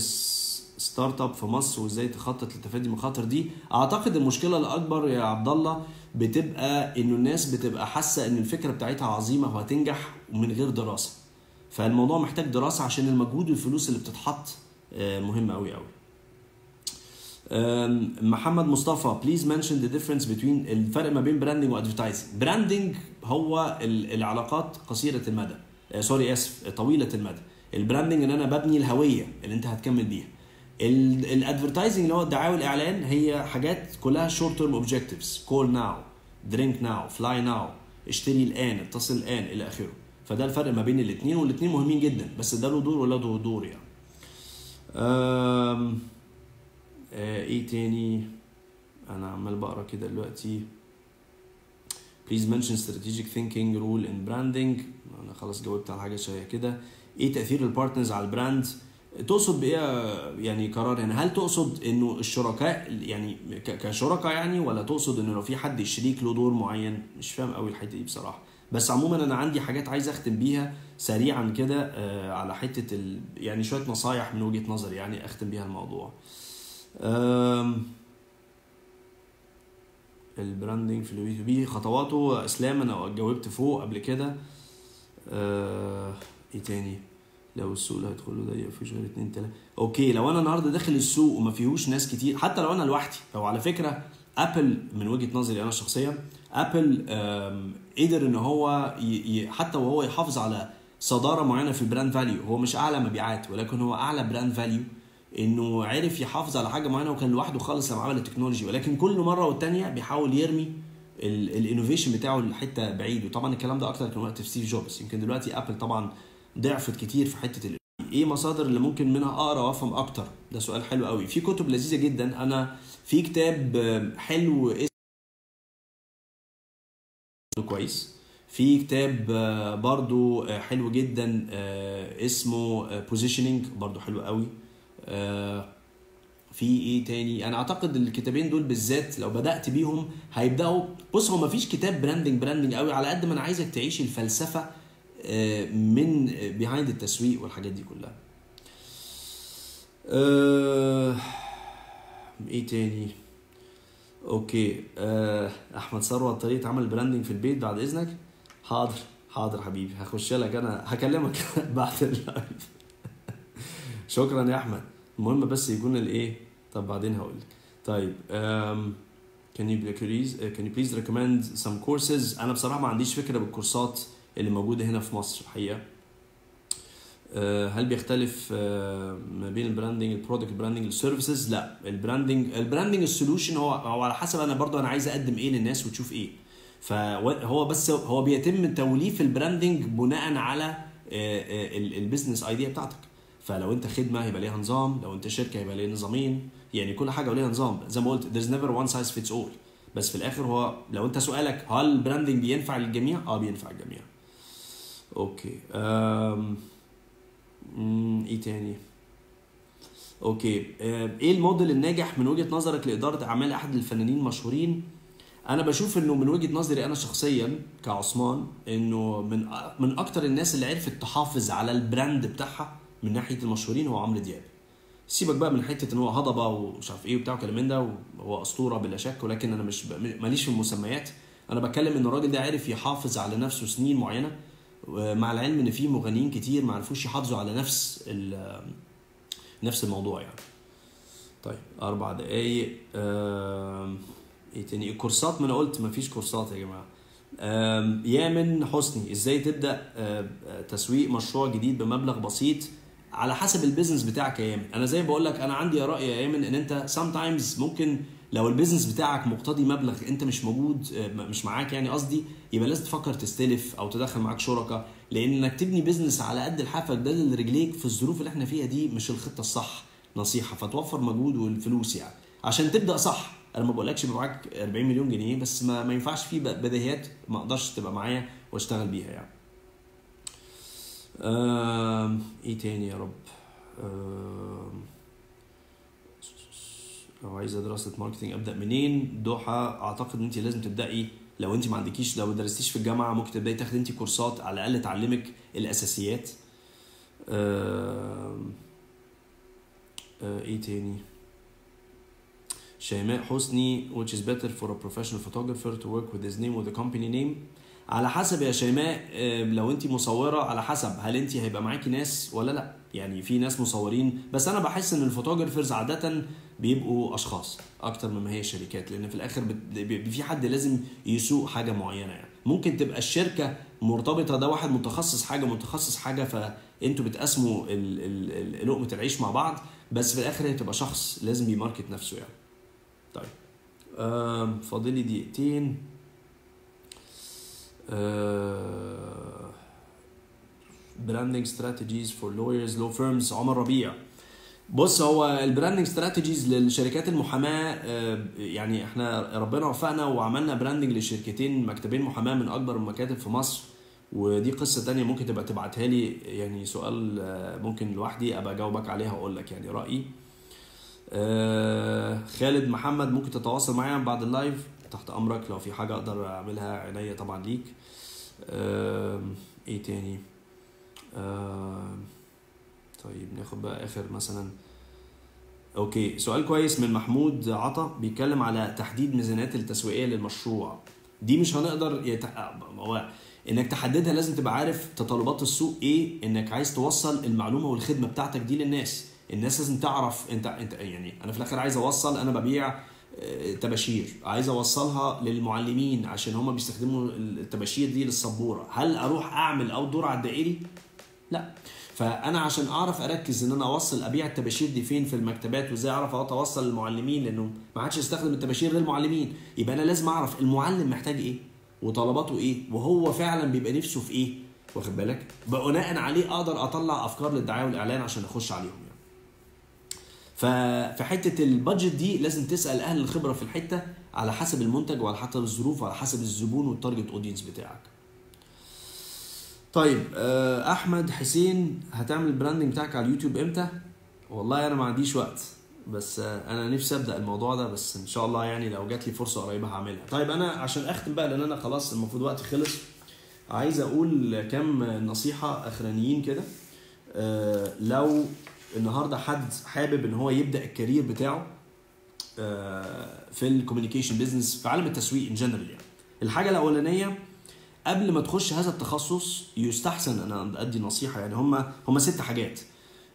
startup في مصر وإزاي تخطط لتفادي المخاطر دي؟ أعتقد المشكلة الأكبر يا عبد الله بتبقى إنه الناس بتبقى حاسة إن الفكرة بتاعتها عظيمة وهتنجح من غير دراسة. فالموضوع محتاج دراسة عشان المجهود والفلوس اللي بتتحط آه، مهمه قوي قوي محمد مصطفى please mention the difference between الفرق ما بين branding و advertising branding هو ال- العلاقات قصيرة المدى. sorry اسف طويلة المدى. ال branding إن أنا ببني الهوية اللي أنت هتكمل بيها. ال advertising اللي هو الدعاية والإعلان هي حاجات كلها short term objectives call now drink now fly now اشتري الآن اتصل الآن إلى آخره. فده الفرق ما بين الاثنين والاثنين مهمين جدا. بس ده له دور ولا له دور يعني. آه، إيه تاني؟ أنا عمال بقرا كده دلوقتي. Please mention strategic thinking rule in branding. أنا خلاص جاوبت على حاجة شوية كده. إيه تأثير ال partners على ال brand تقصد بايه يعني قرار يعني هل تقصد انه الشركاء يعني كشركاء يعني ولا تقصد انه لو في حد شريك له دور معين؟ مش فاهم قوي الحتة دي بصراحة. بس عموما أنا عندي حاجات عايز أختم بيها سريعا كده آه، على حتة ال... يعني شوية نصايح من وجهة نظري يعني أختم بيها الموضوع. ال branding في ال B2B خطواته اسلام أنا جاوبت فوق قبل كده. آه... إيه تاني؟ لو السوق اللي هيدخله ده مفيش غير اتنين تلاته okay لو أنا النهارده داخل السوق وما فيهوش ناس كتير حتى لو أنا لوحدي أو على فكرة Apple من وجهة نظري أنا شخصيا Apple قدر إن هو ي... ي... حتى وهو يحافظ على صدارة معينة في ال brand value هو مش أعلى مبيعات ولكن هو أعلى brand value إنه عرف يحافظ على حاجة معينة وكان لوحده خالص لما عمل ال technology. ولكن كل مرة والتانية بيحاول يرمي ال innovation بتاعه لحتة بعيد. وطبعا الكلام ده أكتر كان وقت في ستيف جوبز يمكن دلوقتي Apple طبعا ضعفت كتير في حتة ال إيه مصادر اللي ممكن منها أقرأ وأفهم أكتر؟ ده سؤال حلو قوي. في كتب لذيذة جدا. أنا في كتاب آه، حلو اسمه كويس. في كتاب آه، برضو آه، حلو جدا آه، اسمه Positioning برضو حلو قوي. آه، في إيه تاني؟ أنا أعتقد الكتابين دول بالذات لو بدأت بيهم هيبدأوا بص هو مفيش كتاب branding branding قوي على قد ما أنا عايزك تعيش الفلسفة آه، من behind التسويق والحاجات دي كلها. آه، إيه تاني؟ okay آه، أحمد ثروت طريقة عمل branding في البيت بعد إذنك؟ حاضر حاضر حبيبي هخش لك أنا هكلمك بعد ال live شكرا يا أحمد. المهم بس يكون الإيه؟ طب بعدين هقول لك. طيب um, can you please uh, can you please recommend some courses أنا بصراحة ما عنديش فكرة بالكورسات اللي موجودة هنا في مصر الحقيقة. آه، هل بيختلف آه، ما بين ال branding ال product branding ال services لا. ال branding ال branding ال solution هو هو على حسب أنا برضو أنا عايز أقدم إيه للناس وتشوف إيه. فهو بس هو بيتم توليف ال branding بناء على ال business idea بتاعتك. فلو انت خدمة هيبقى ليها نظام لو انت شركة هيبقى ليها نظامين يعني كل حاجة وليها نظام. زي ما قلت there's never one size fits all. بس في الآخر هو لو انت سؤالك هل ال branding بينفع للجميع؟ آه بينفع الجميع okay. أم... إيه تاني؟ okay. إيه الموديل الناجح من وجهة نظرك لإدارة أعمال أحد الفنانين المشهورين؟ أنا بشوف إنه من وجهة نظري أنا شخصيا كعثمان إنه من من أكتر الناس اللي عرفت تحافظ على ال brand بتاعها. من ناحية المشهورين هو عمرو دياب. سيبك بقى من حتة إن هو هضبة ومش عارف إيه وبتاع وكلام من ده وهو أسطورة بلا شك ولكن أنا مش ماليش في المسميات. أنا بتكلم إن الراجل ده عرف يحافظ على نفسه سنين معينة مع العلم إن في مغنيين كتير ما عرفوش يحافظوا على نفس نفس الموضوع يعني. طيب أربع دقايق إيه تاني؟ الكورسات ما أنا قلت ما فيش كورسات يا جماعة. يامن حسني إزاي تبدأ آه، آه، تسويق مشروع جديد بمبلغ بسيط على حسب ال business بتاعك يا يامن. أنا زي بقول لك أنا عندي رأي يا يامن إن أنت sometimes ممكن لو ال business بتاعك مقتضي مبلغ أنت مش موجود آه، مش معاك يعني قصدي يبقى لازم تفكر تستلف أو تدخل معاك شركاء لأن إنك تبني business على قد لحافك ده لرجليك في الظروف اللي إحنا فيها دي مش الخطة الصح نصيحة. فتوفر مجهود والفلوس يعني. عشان تبدأ صح أنا ما بقولكش يبقى معاك 40 مليون جنيه بس ما, ما ينفعش في بديهيات ما أقدرش تبقى معايا وأشتغل بيها يعني. إيه تاني يا رب؟ لو عايزة دراسة ماركتنج أبدأ منين؟ ضحى أعتقد إن انت لازم تبدأي لو انت ما عندكيش لو ما درستيش في الجامعة ممكن تبدأي تاخدي انت كورسات على الأقل تعلمك الأساسيات. آه، إيه تاني؟ شيماء حسني which is better for a professional photographer to work with his name or the company name. على حسب يا شيماء لو انت مصورة على حسب هل انت هيبقى معاكي ناس ولا لأ. يعني في ناس مصورين بس أنا بحس إن الفوتوجرافرز عادة بيبقوا أشخاص أكتر مما هي شركات لأن في الآخر في حد لازم يسوق حاجة معينة يعني. ممكن تبقى الشركة مرتبطة ده واحد متخصص حاجة متخصص حاجة فأنتوا بتقسموا لقمة العيش مع بعض بس في الآخر هي تبقى شخص لازم يماركت نفسه يعني. طيب. فاضل لي دقيقتين. branding strategies for lawyers law firms. عمر ربيع. بص هو ال branding strategies للشركات المحاماة آه، يعني إحنا ربنا وفقنا وعملنا branding لشركتين مكتبين محاماة من أكبر المكاتب في مصر. ودي قصة تانية ممكن تبقى تبعتها لي يعني سؤال آه، ممكن لوحدي أبقى أجاوبك عليها وأقول لك يعني رأيي. آه، خالد محمد ممكن تتواصل معايا بعد ال live؟ تحت أمرك لو في حاجة أقدر أعملها عينيا طبعا ليك. إيه تاني؟ طيب ناخد بقى آخر مثلا. okay سؤال كويس من محمود عطا بيتكلم على تحديد ميزانيات التسويقية للمشروع. دي مش هنقدر يت... هو إنك تحددها لازم تبقى عارف تطلبات السوق إيه إنك عايز توصل المعلومة والخدمة بتاعتك دي للناس. الناس لازم تعرف أنت أنت يعني أنا في الآخر عايز أوصل أنا ببيع تباشير عايز أوصلها للمعلمين عشان هم بيستخدموا التباشير دي للسبورة. هل أروح أعمل اوت دور على الدائري؟ لا. فأنا عشان أعرف أركز إن أنا أوصل أبيع التباشير دي فين في المكتبات وإزاي أعرف أوصل للمعلمين لأنه ما عادش يستخدم التباشير للمعلمين يبقى أنا لازم أعرف المعلم محتاج إيه وطلباته إيه وهو فعلا بيبقى نفسه في إيه. واخد بالك؟ بناء عليه أقدر أطلع أفكار للدعاية والإعلان عشان أخش عليهم. ففي حتة ال budget دي لازم تسأل أهل الخبرة في الحتة على حسب المنتج وعلى حسب الظروف وعلى حسب الزبون وال target audience بتاعك. طيب آه، أحمد حسين هتعمل ال branding بتاعك على اليوتيوب إمتى؟ والله أنا ما عنديش وقت بس آه، أنا نفسي أبدأ الموضوع ده بس إن شاء الله يعني لو جات لي فرصة قريبة هعملها. طيب أنا عشان أختم بقى لأن أنا خلاص المفروض وقتي خلص عايز أقول كام نصيحة أخرانيين كده آه، لو النهارده حد حابب إن هو يبدأ ال career بتاعه آه، في ال communication business في عالم التسويق in general يعني. الحاجة الأولانية قبل ما تخش هذا التخصص يستحسن أنا ادي نصيحة يعني هم هم ست حاجات.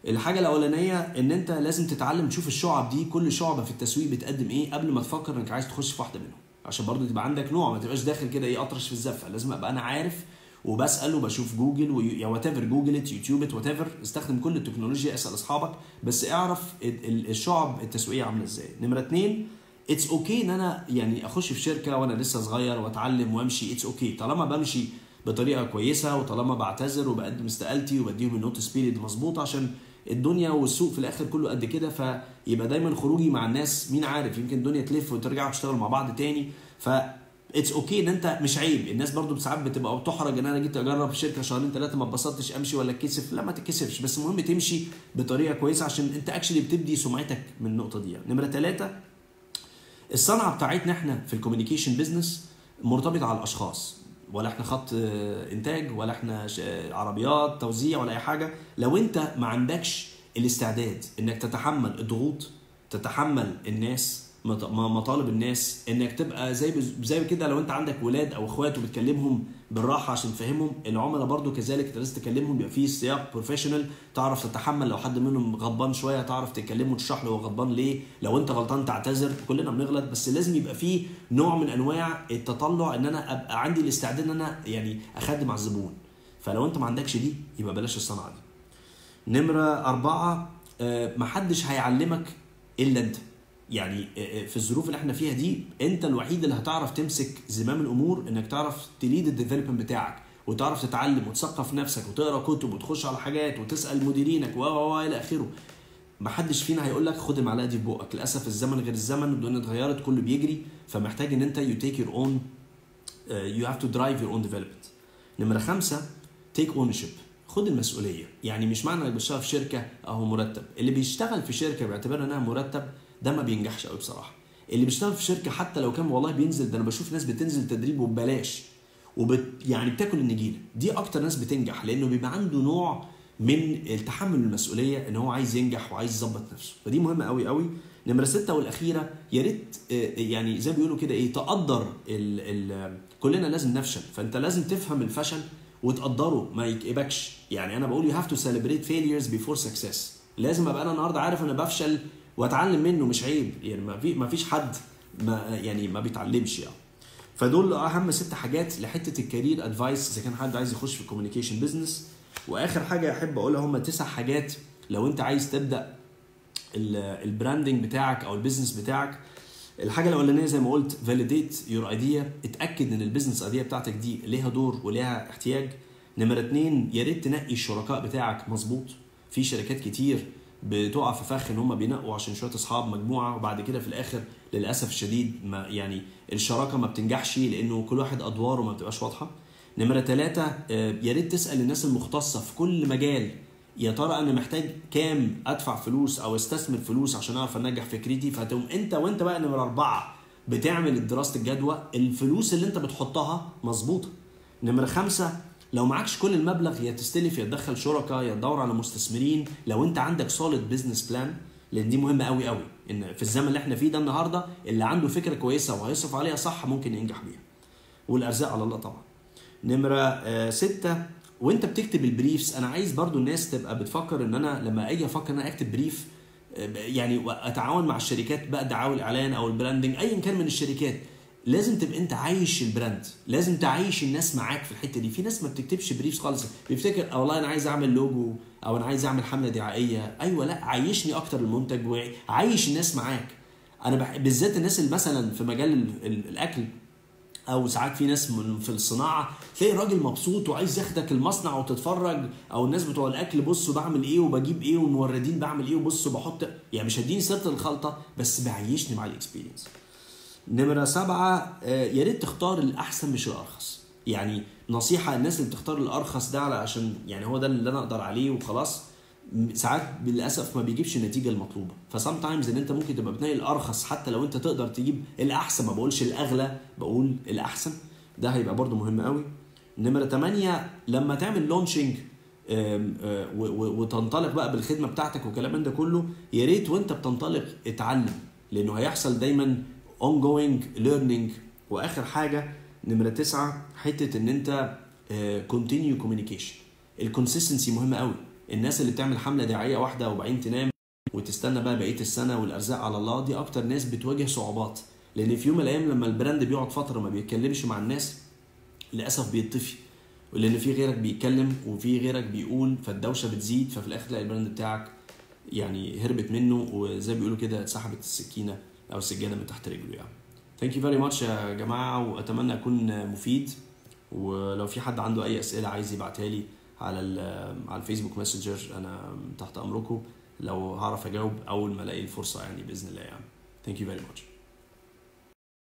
الحاجة الأولانية إن أنت لازم تتعلم تشوف الشعب دي كل شعبة في التسويق بتقدم إيه قبل ما تفكر إنك عايز تخش في واحدة منهم. عشان برضه تبقى عندك نوع ما تبقاش داخل كده إيه أطرش في الزفة. لازم أبقى أنا عارف وبسأل وبشوف جوجل ويا whatever جوجل يوتيوب whatever استخدم كل التكنولوجيا اسأل أصحابك. بس اعرف ال- ال- الشعب التسويقيه عاملة إزاي. نمرة اتنين it's okay إن أنا يعني أخش في شركة وأنا لسه صغير وأتعلم وأمشي. it's okay. طالما بمشي بطريقة كويسة وطالما بعتذر وبقدم استقالتي وبديهم ال notice period مظبوط عشان الدنيا والسوق في الآخر كله قد كده فيبقى دايما خروجي مع الناس. مين عارف يمكن الدنيا تلف وترجعوا تشتغلوا مع بعض تاني. ف it's okay إن أنت مش عيب. الناس برضو ساعات بتبقى بتحرج إن أنا جيت أجرب شركة شهرين ثلاثة ما اتبسطتش أمشي ولا اتكسف. لا ما تتكسفش. بس المهم تمشي بطريقة كويسة عشان أنت actually بتبدي سمعتك من النقطة دي يعني. نمرة ثلاثة الصنعة بتاعتنا إحنا في ال communication business مرتبطة على الأشخاص. ولا إحنا خط إنتاج ولا إحنا عربيات توزيع ولا أي حاجة. لو أنت ما عندكش الاستعداد إنك تتحمل الضغوط تتحمل الناس مطالب الناس إنك تبقى زي زي كده لو أنت عندك ولاد أو أخوات وبتكلمهم بالراحة عشان تفهمهم. العملاء برضو كذلك انت لازم تكلمهم يبقى في سياق professional تعرف تتحمل لو حد منهم غضبان شوية تعرف تكلمه وتشرح له هو غضبان ليه لو أنت غلطان تعتذر. كلنا بنغلط بس لازم يبقى في نوع من أنواع التطلع إن أنا أبقى عندي الاستعداد إن أنا يعني أخدم على الزبون. فلو أنت ما عندكش دي يبقى بلاش الصنعة دي. نمرة أربعة آه، محدش هيعلمك إلا أنت. يعني آه، آه، في الظروف اللي إحنا فيها دي انت الوحيد اللي هتعرف تمسك زمام الأمور إنك تعرف ت lead ال development بتاعك وتعرف تتعلم وتثقف نفسك وتقرأ كتب وتخش على حاجات وتسأل مديرينك و و إلى آخره. محدش فينا هيقول لك خد المعلقة دي في بقك. للأسف الزمن غير الزمن الدنيا اتغيرت كله بيجري فمحتاج إن أنت you take your own you have to drive your own development نمرة خمسة take ownership خد المسؤولية. يعني مش معنى إنك بتشتغل في شركة اهو مرتب. اللي بيشتغل في شركة بيعتبرها إنها مرتب ده ما بينجحش قوي بصراحة. اللي بيشتغل في شركة حتى لو كان والله بينزل ده أنا بشوف ناس بتنزل تدريب وببلاش. وبت يعني بتاكل النجيلة. دي أكتر ناس بتنجح لأنه بيبقى عنده نوع من التحمل المسؤولية إن هو عايز ينجح وعايز يظبط نفسه. فدي مهمة قوي قوي. نمرة ستة والأخيرة يا ريت آه، يعني زي ما بيقولوا كده إيه تقدر ال ال كلنا لازم نفشل. فأنت لازم تفهم الفشل وتقدره ما يكئبكش. يعني أنا بقول you have to celebrate failures before success. لازم أبقى أنا النهارده عارف أنا بفشل واتعلم منه مش عيب. يعني ما في ما فيش حد ما يعني ما بيتعلمش يعني. فدول أهم ست حاجات لحتة ال career advice إذا كان حد عايز يخش في ال communication business وآخر حاجة أحب أقولها هم تسع حاجات لو أنت عايز تبدأ ال- ال branding بتاعك أو ال business بتاعك. الحاجة الأولانية زي ما قلت validate your idea اتأكد إن ال business idea بتاعتك دي ليها دور وليها احتياج. نمرة اتنين يا ريت تنقي الشركاء بتاعك مظبوط. في شركات كتير بتقع في فخ إن هم بينقوا عشان شوية أصحاب مجموعة وبعد كده في الآخر للأسف الشديد ما يعني الشراكة ما بتنجحش لأنه كل واحد أدواره ما بتبقاش واضحة. نمرة ثلاثة يا ريت تسأل الناس المختصة في كل مجال يا ترى أنا محتاج كام أدفع فلوس أو أستثمر فلوس عشان أعرف أنجح فكرتي فتقوم أنت وأنت بقى نمرة أربعة بتعمل دراسة الجدوى الفلوس اللي أنت بتحطها مظبوطة. نمرة خمسة لو معكش كل المبلغ يا تستلف يا تدخل شركاء يا تدور على مستثمرين لو انت عندك solid business plan لأن دي مهمة قوي قوي إن في الزمن اللي إحنا فيه ده النهارده اللي عنده فكرة كويسة وهيصرف عليها صح ممكن ينجح بيها. والأرزاق على الله طبعا. نمرة آه ستة وانت بتكتب ال briefs أنا عايز برضو الناس تبقى بتفكر إن أنا لما أجي أفكر إن أنا أكتب brief يعني أتعاون مع الشركات بقى دعاية وإعلان أو ال branding ايا كان من الشركات. لازم تبقى انت عايش ال brand. لازم تعيش الناس معاك في الحتة دي. في ناس ما بتكتبش briefs خالص. بيفتكر والله أنا عايز أعمل لوجو أو أنا عايز أعمل حملة دعائية. أيوه لا عيشني أكتر المنتج وعيش الناس معاك. أنا بح... بالذات الناس اللي مثلا في مجال ال... ال... الأكل أو ساعات في ناس من في الصناعة تلاقي راجل مبسوط وعايز ياخدك المصنع وتتفرج أو الناس بتوع الأكل بصوا بعمل إيه وبجيب إيه والموردين بعمل إيه وبصوا بحط يعني مش هديني سيرة الخلطة بس بعيشني مع ال experience نمرة سبعة يا ريت تختار الأحسن مش الأرخص. يعني نصيحة الناس اللي بتختار الأرخص ده علشان يعني هو ده اللي أنا أقدر عليه وخلاص ساعات للأسف ما بيجيبش النتيجة المطلوبة. ف sometimes إن أنت ممكن تبقى بتنقي الأرخص حتى لو أنت تقدر تجيب الأحسن ما بقولش الأغلى بقول الأحسن. ده هيبقى برضو مهم قوي نمرة 8 لما تعمل launching وتنطلق بقى بالخدمة بتاعتك من ده كله يا ريت وأنت بتنطلق اتعلم لأنه هيحصل دايما ongoing learning. وآخر حاجة نمرة تسعة حتة إن أنت continue communication. ال consistency مهمه قوي الناس اللي بتعمل حملة دعائيه واحدة وبعدين تنام وتستنى بقى بقية السنة والأرزاق على الله دي أكتر ناس بتواجه صعوبات. لأن في يوم من الأيام لما ال brand بيقعد فترة ما بيتكلمش مع الناس للأسف بيطفي. لأن في غيرك بيتكلم وفي غيرك بيقول فالدوشة بتزيد ففي الآخر تلاقي ال brand بتاعك يعني هربت منه وزي ما بيقولوا كده اتسحبت السكينة. أو السجاده من تحت رجله يعني. thank you very much يا جماعة وأتمنى أكون مفيد. ولو في حد عنده أي أسئلة عايز يبعتها لي على على الفيسبوك Messenger أنا تحت أمركم. لو هعرف أجاوب أول ما ألاقي الفرصة يعني بإذن الله يعني. thank you very much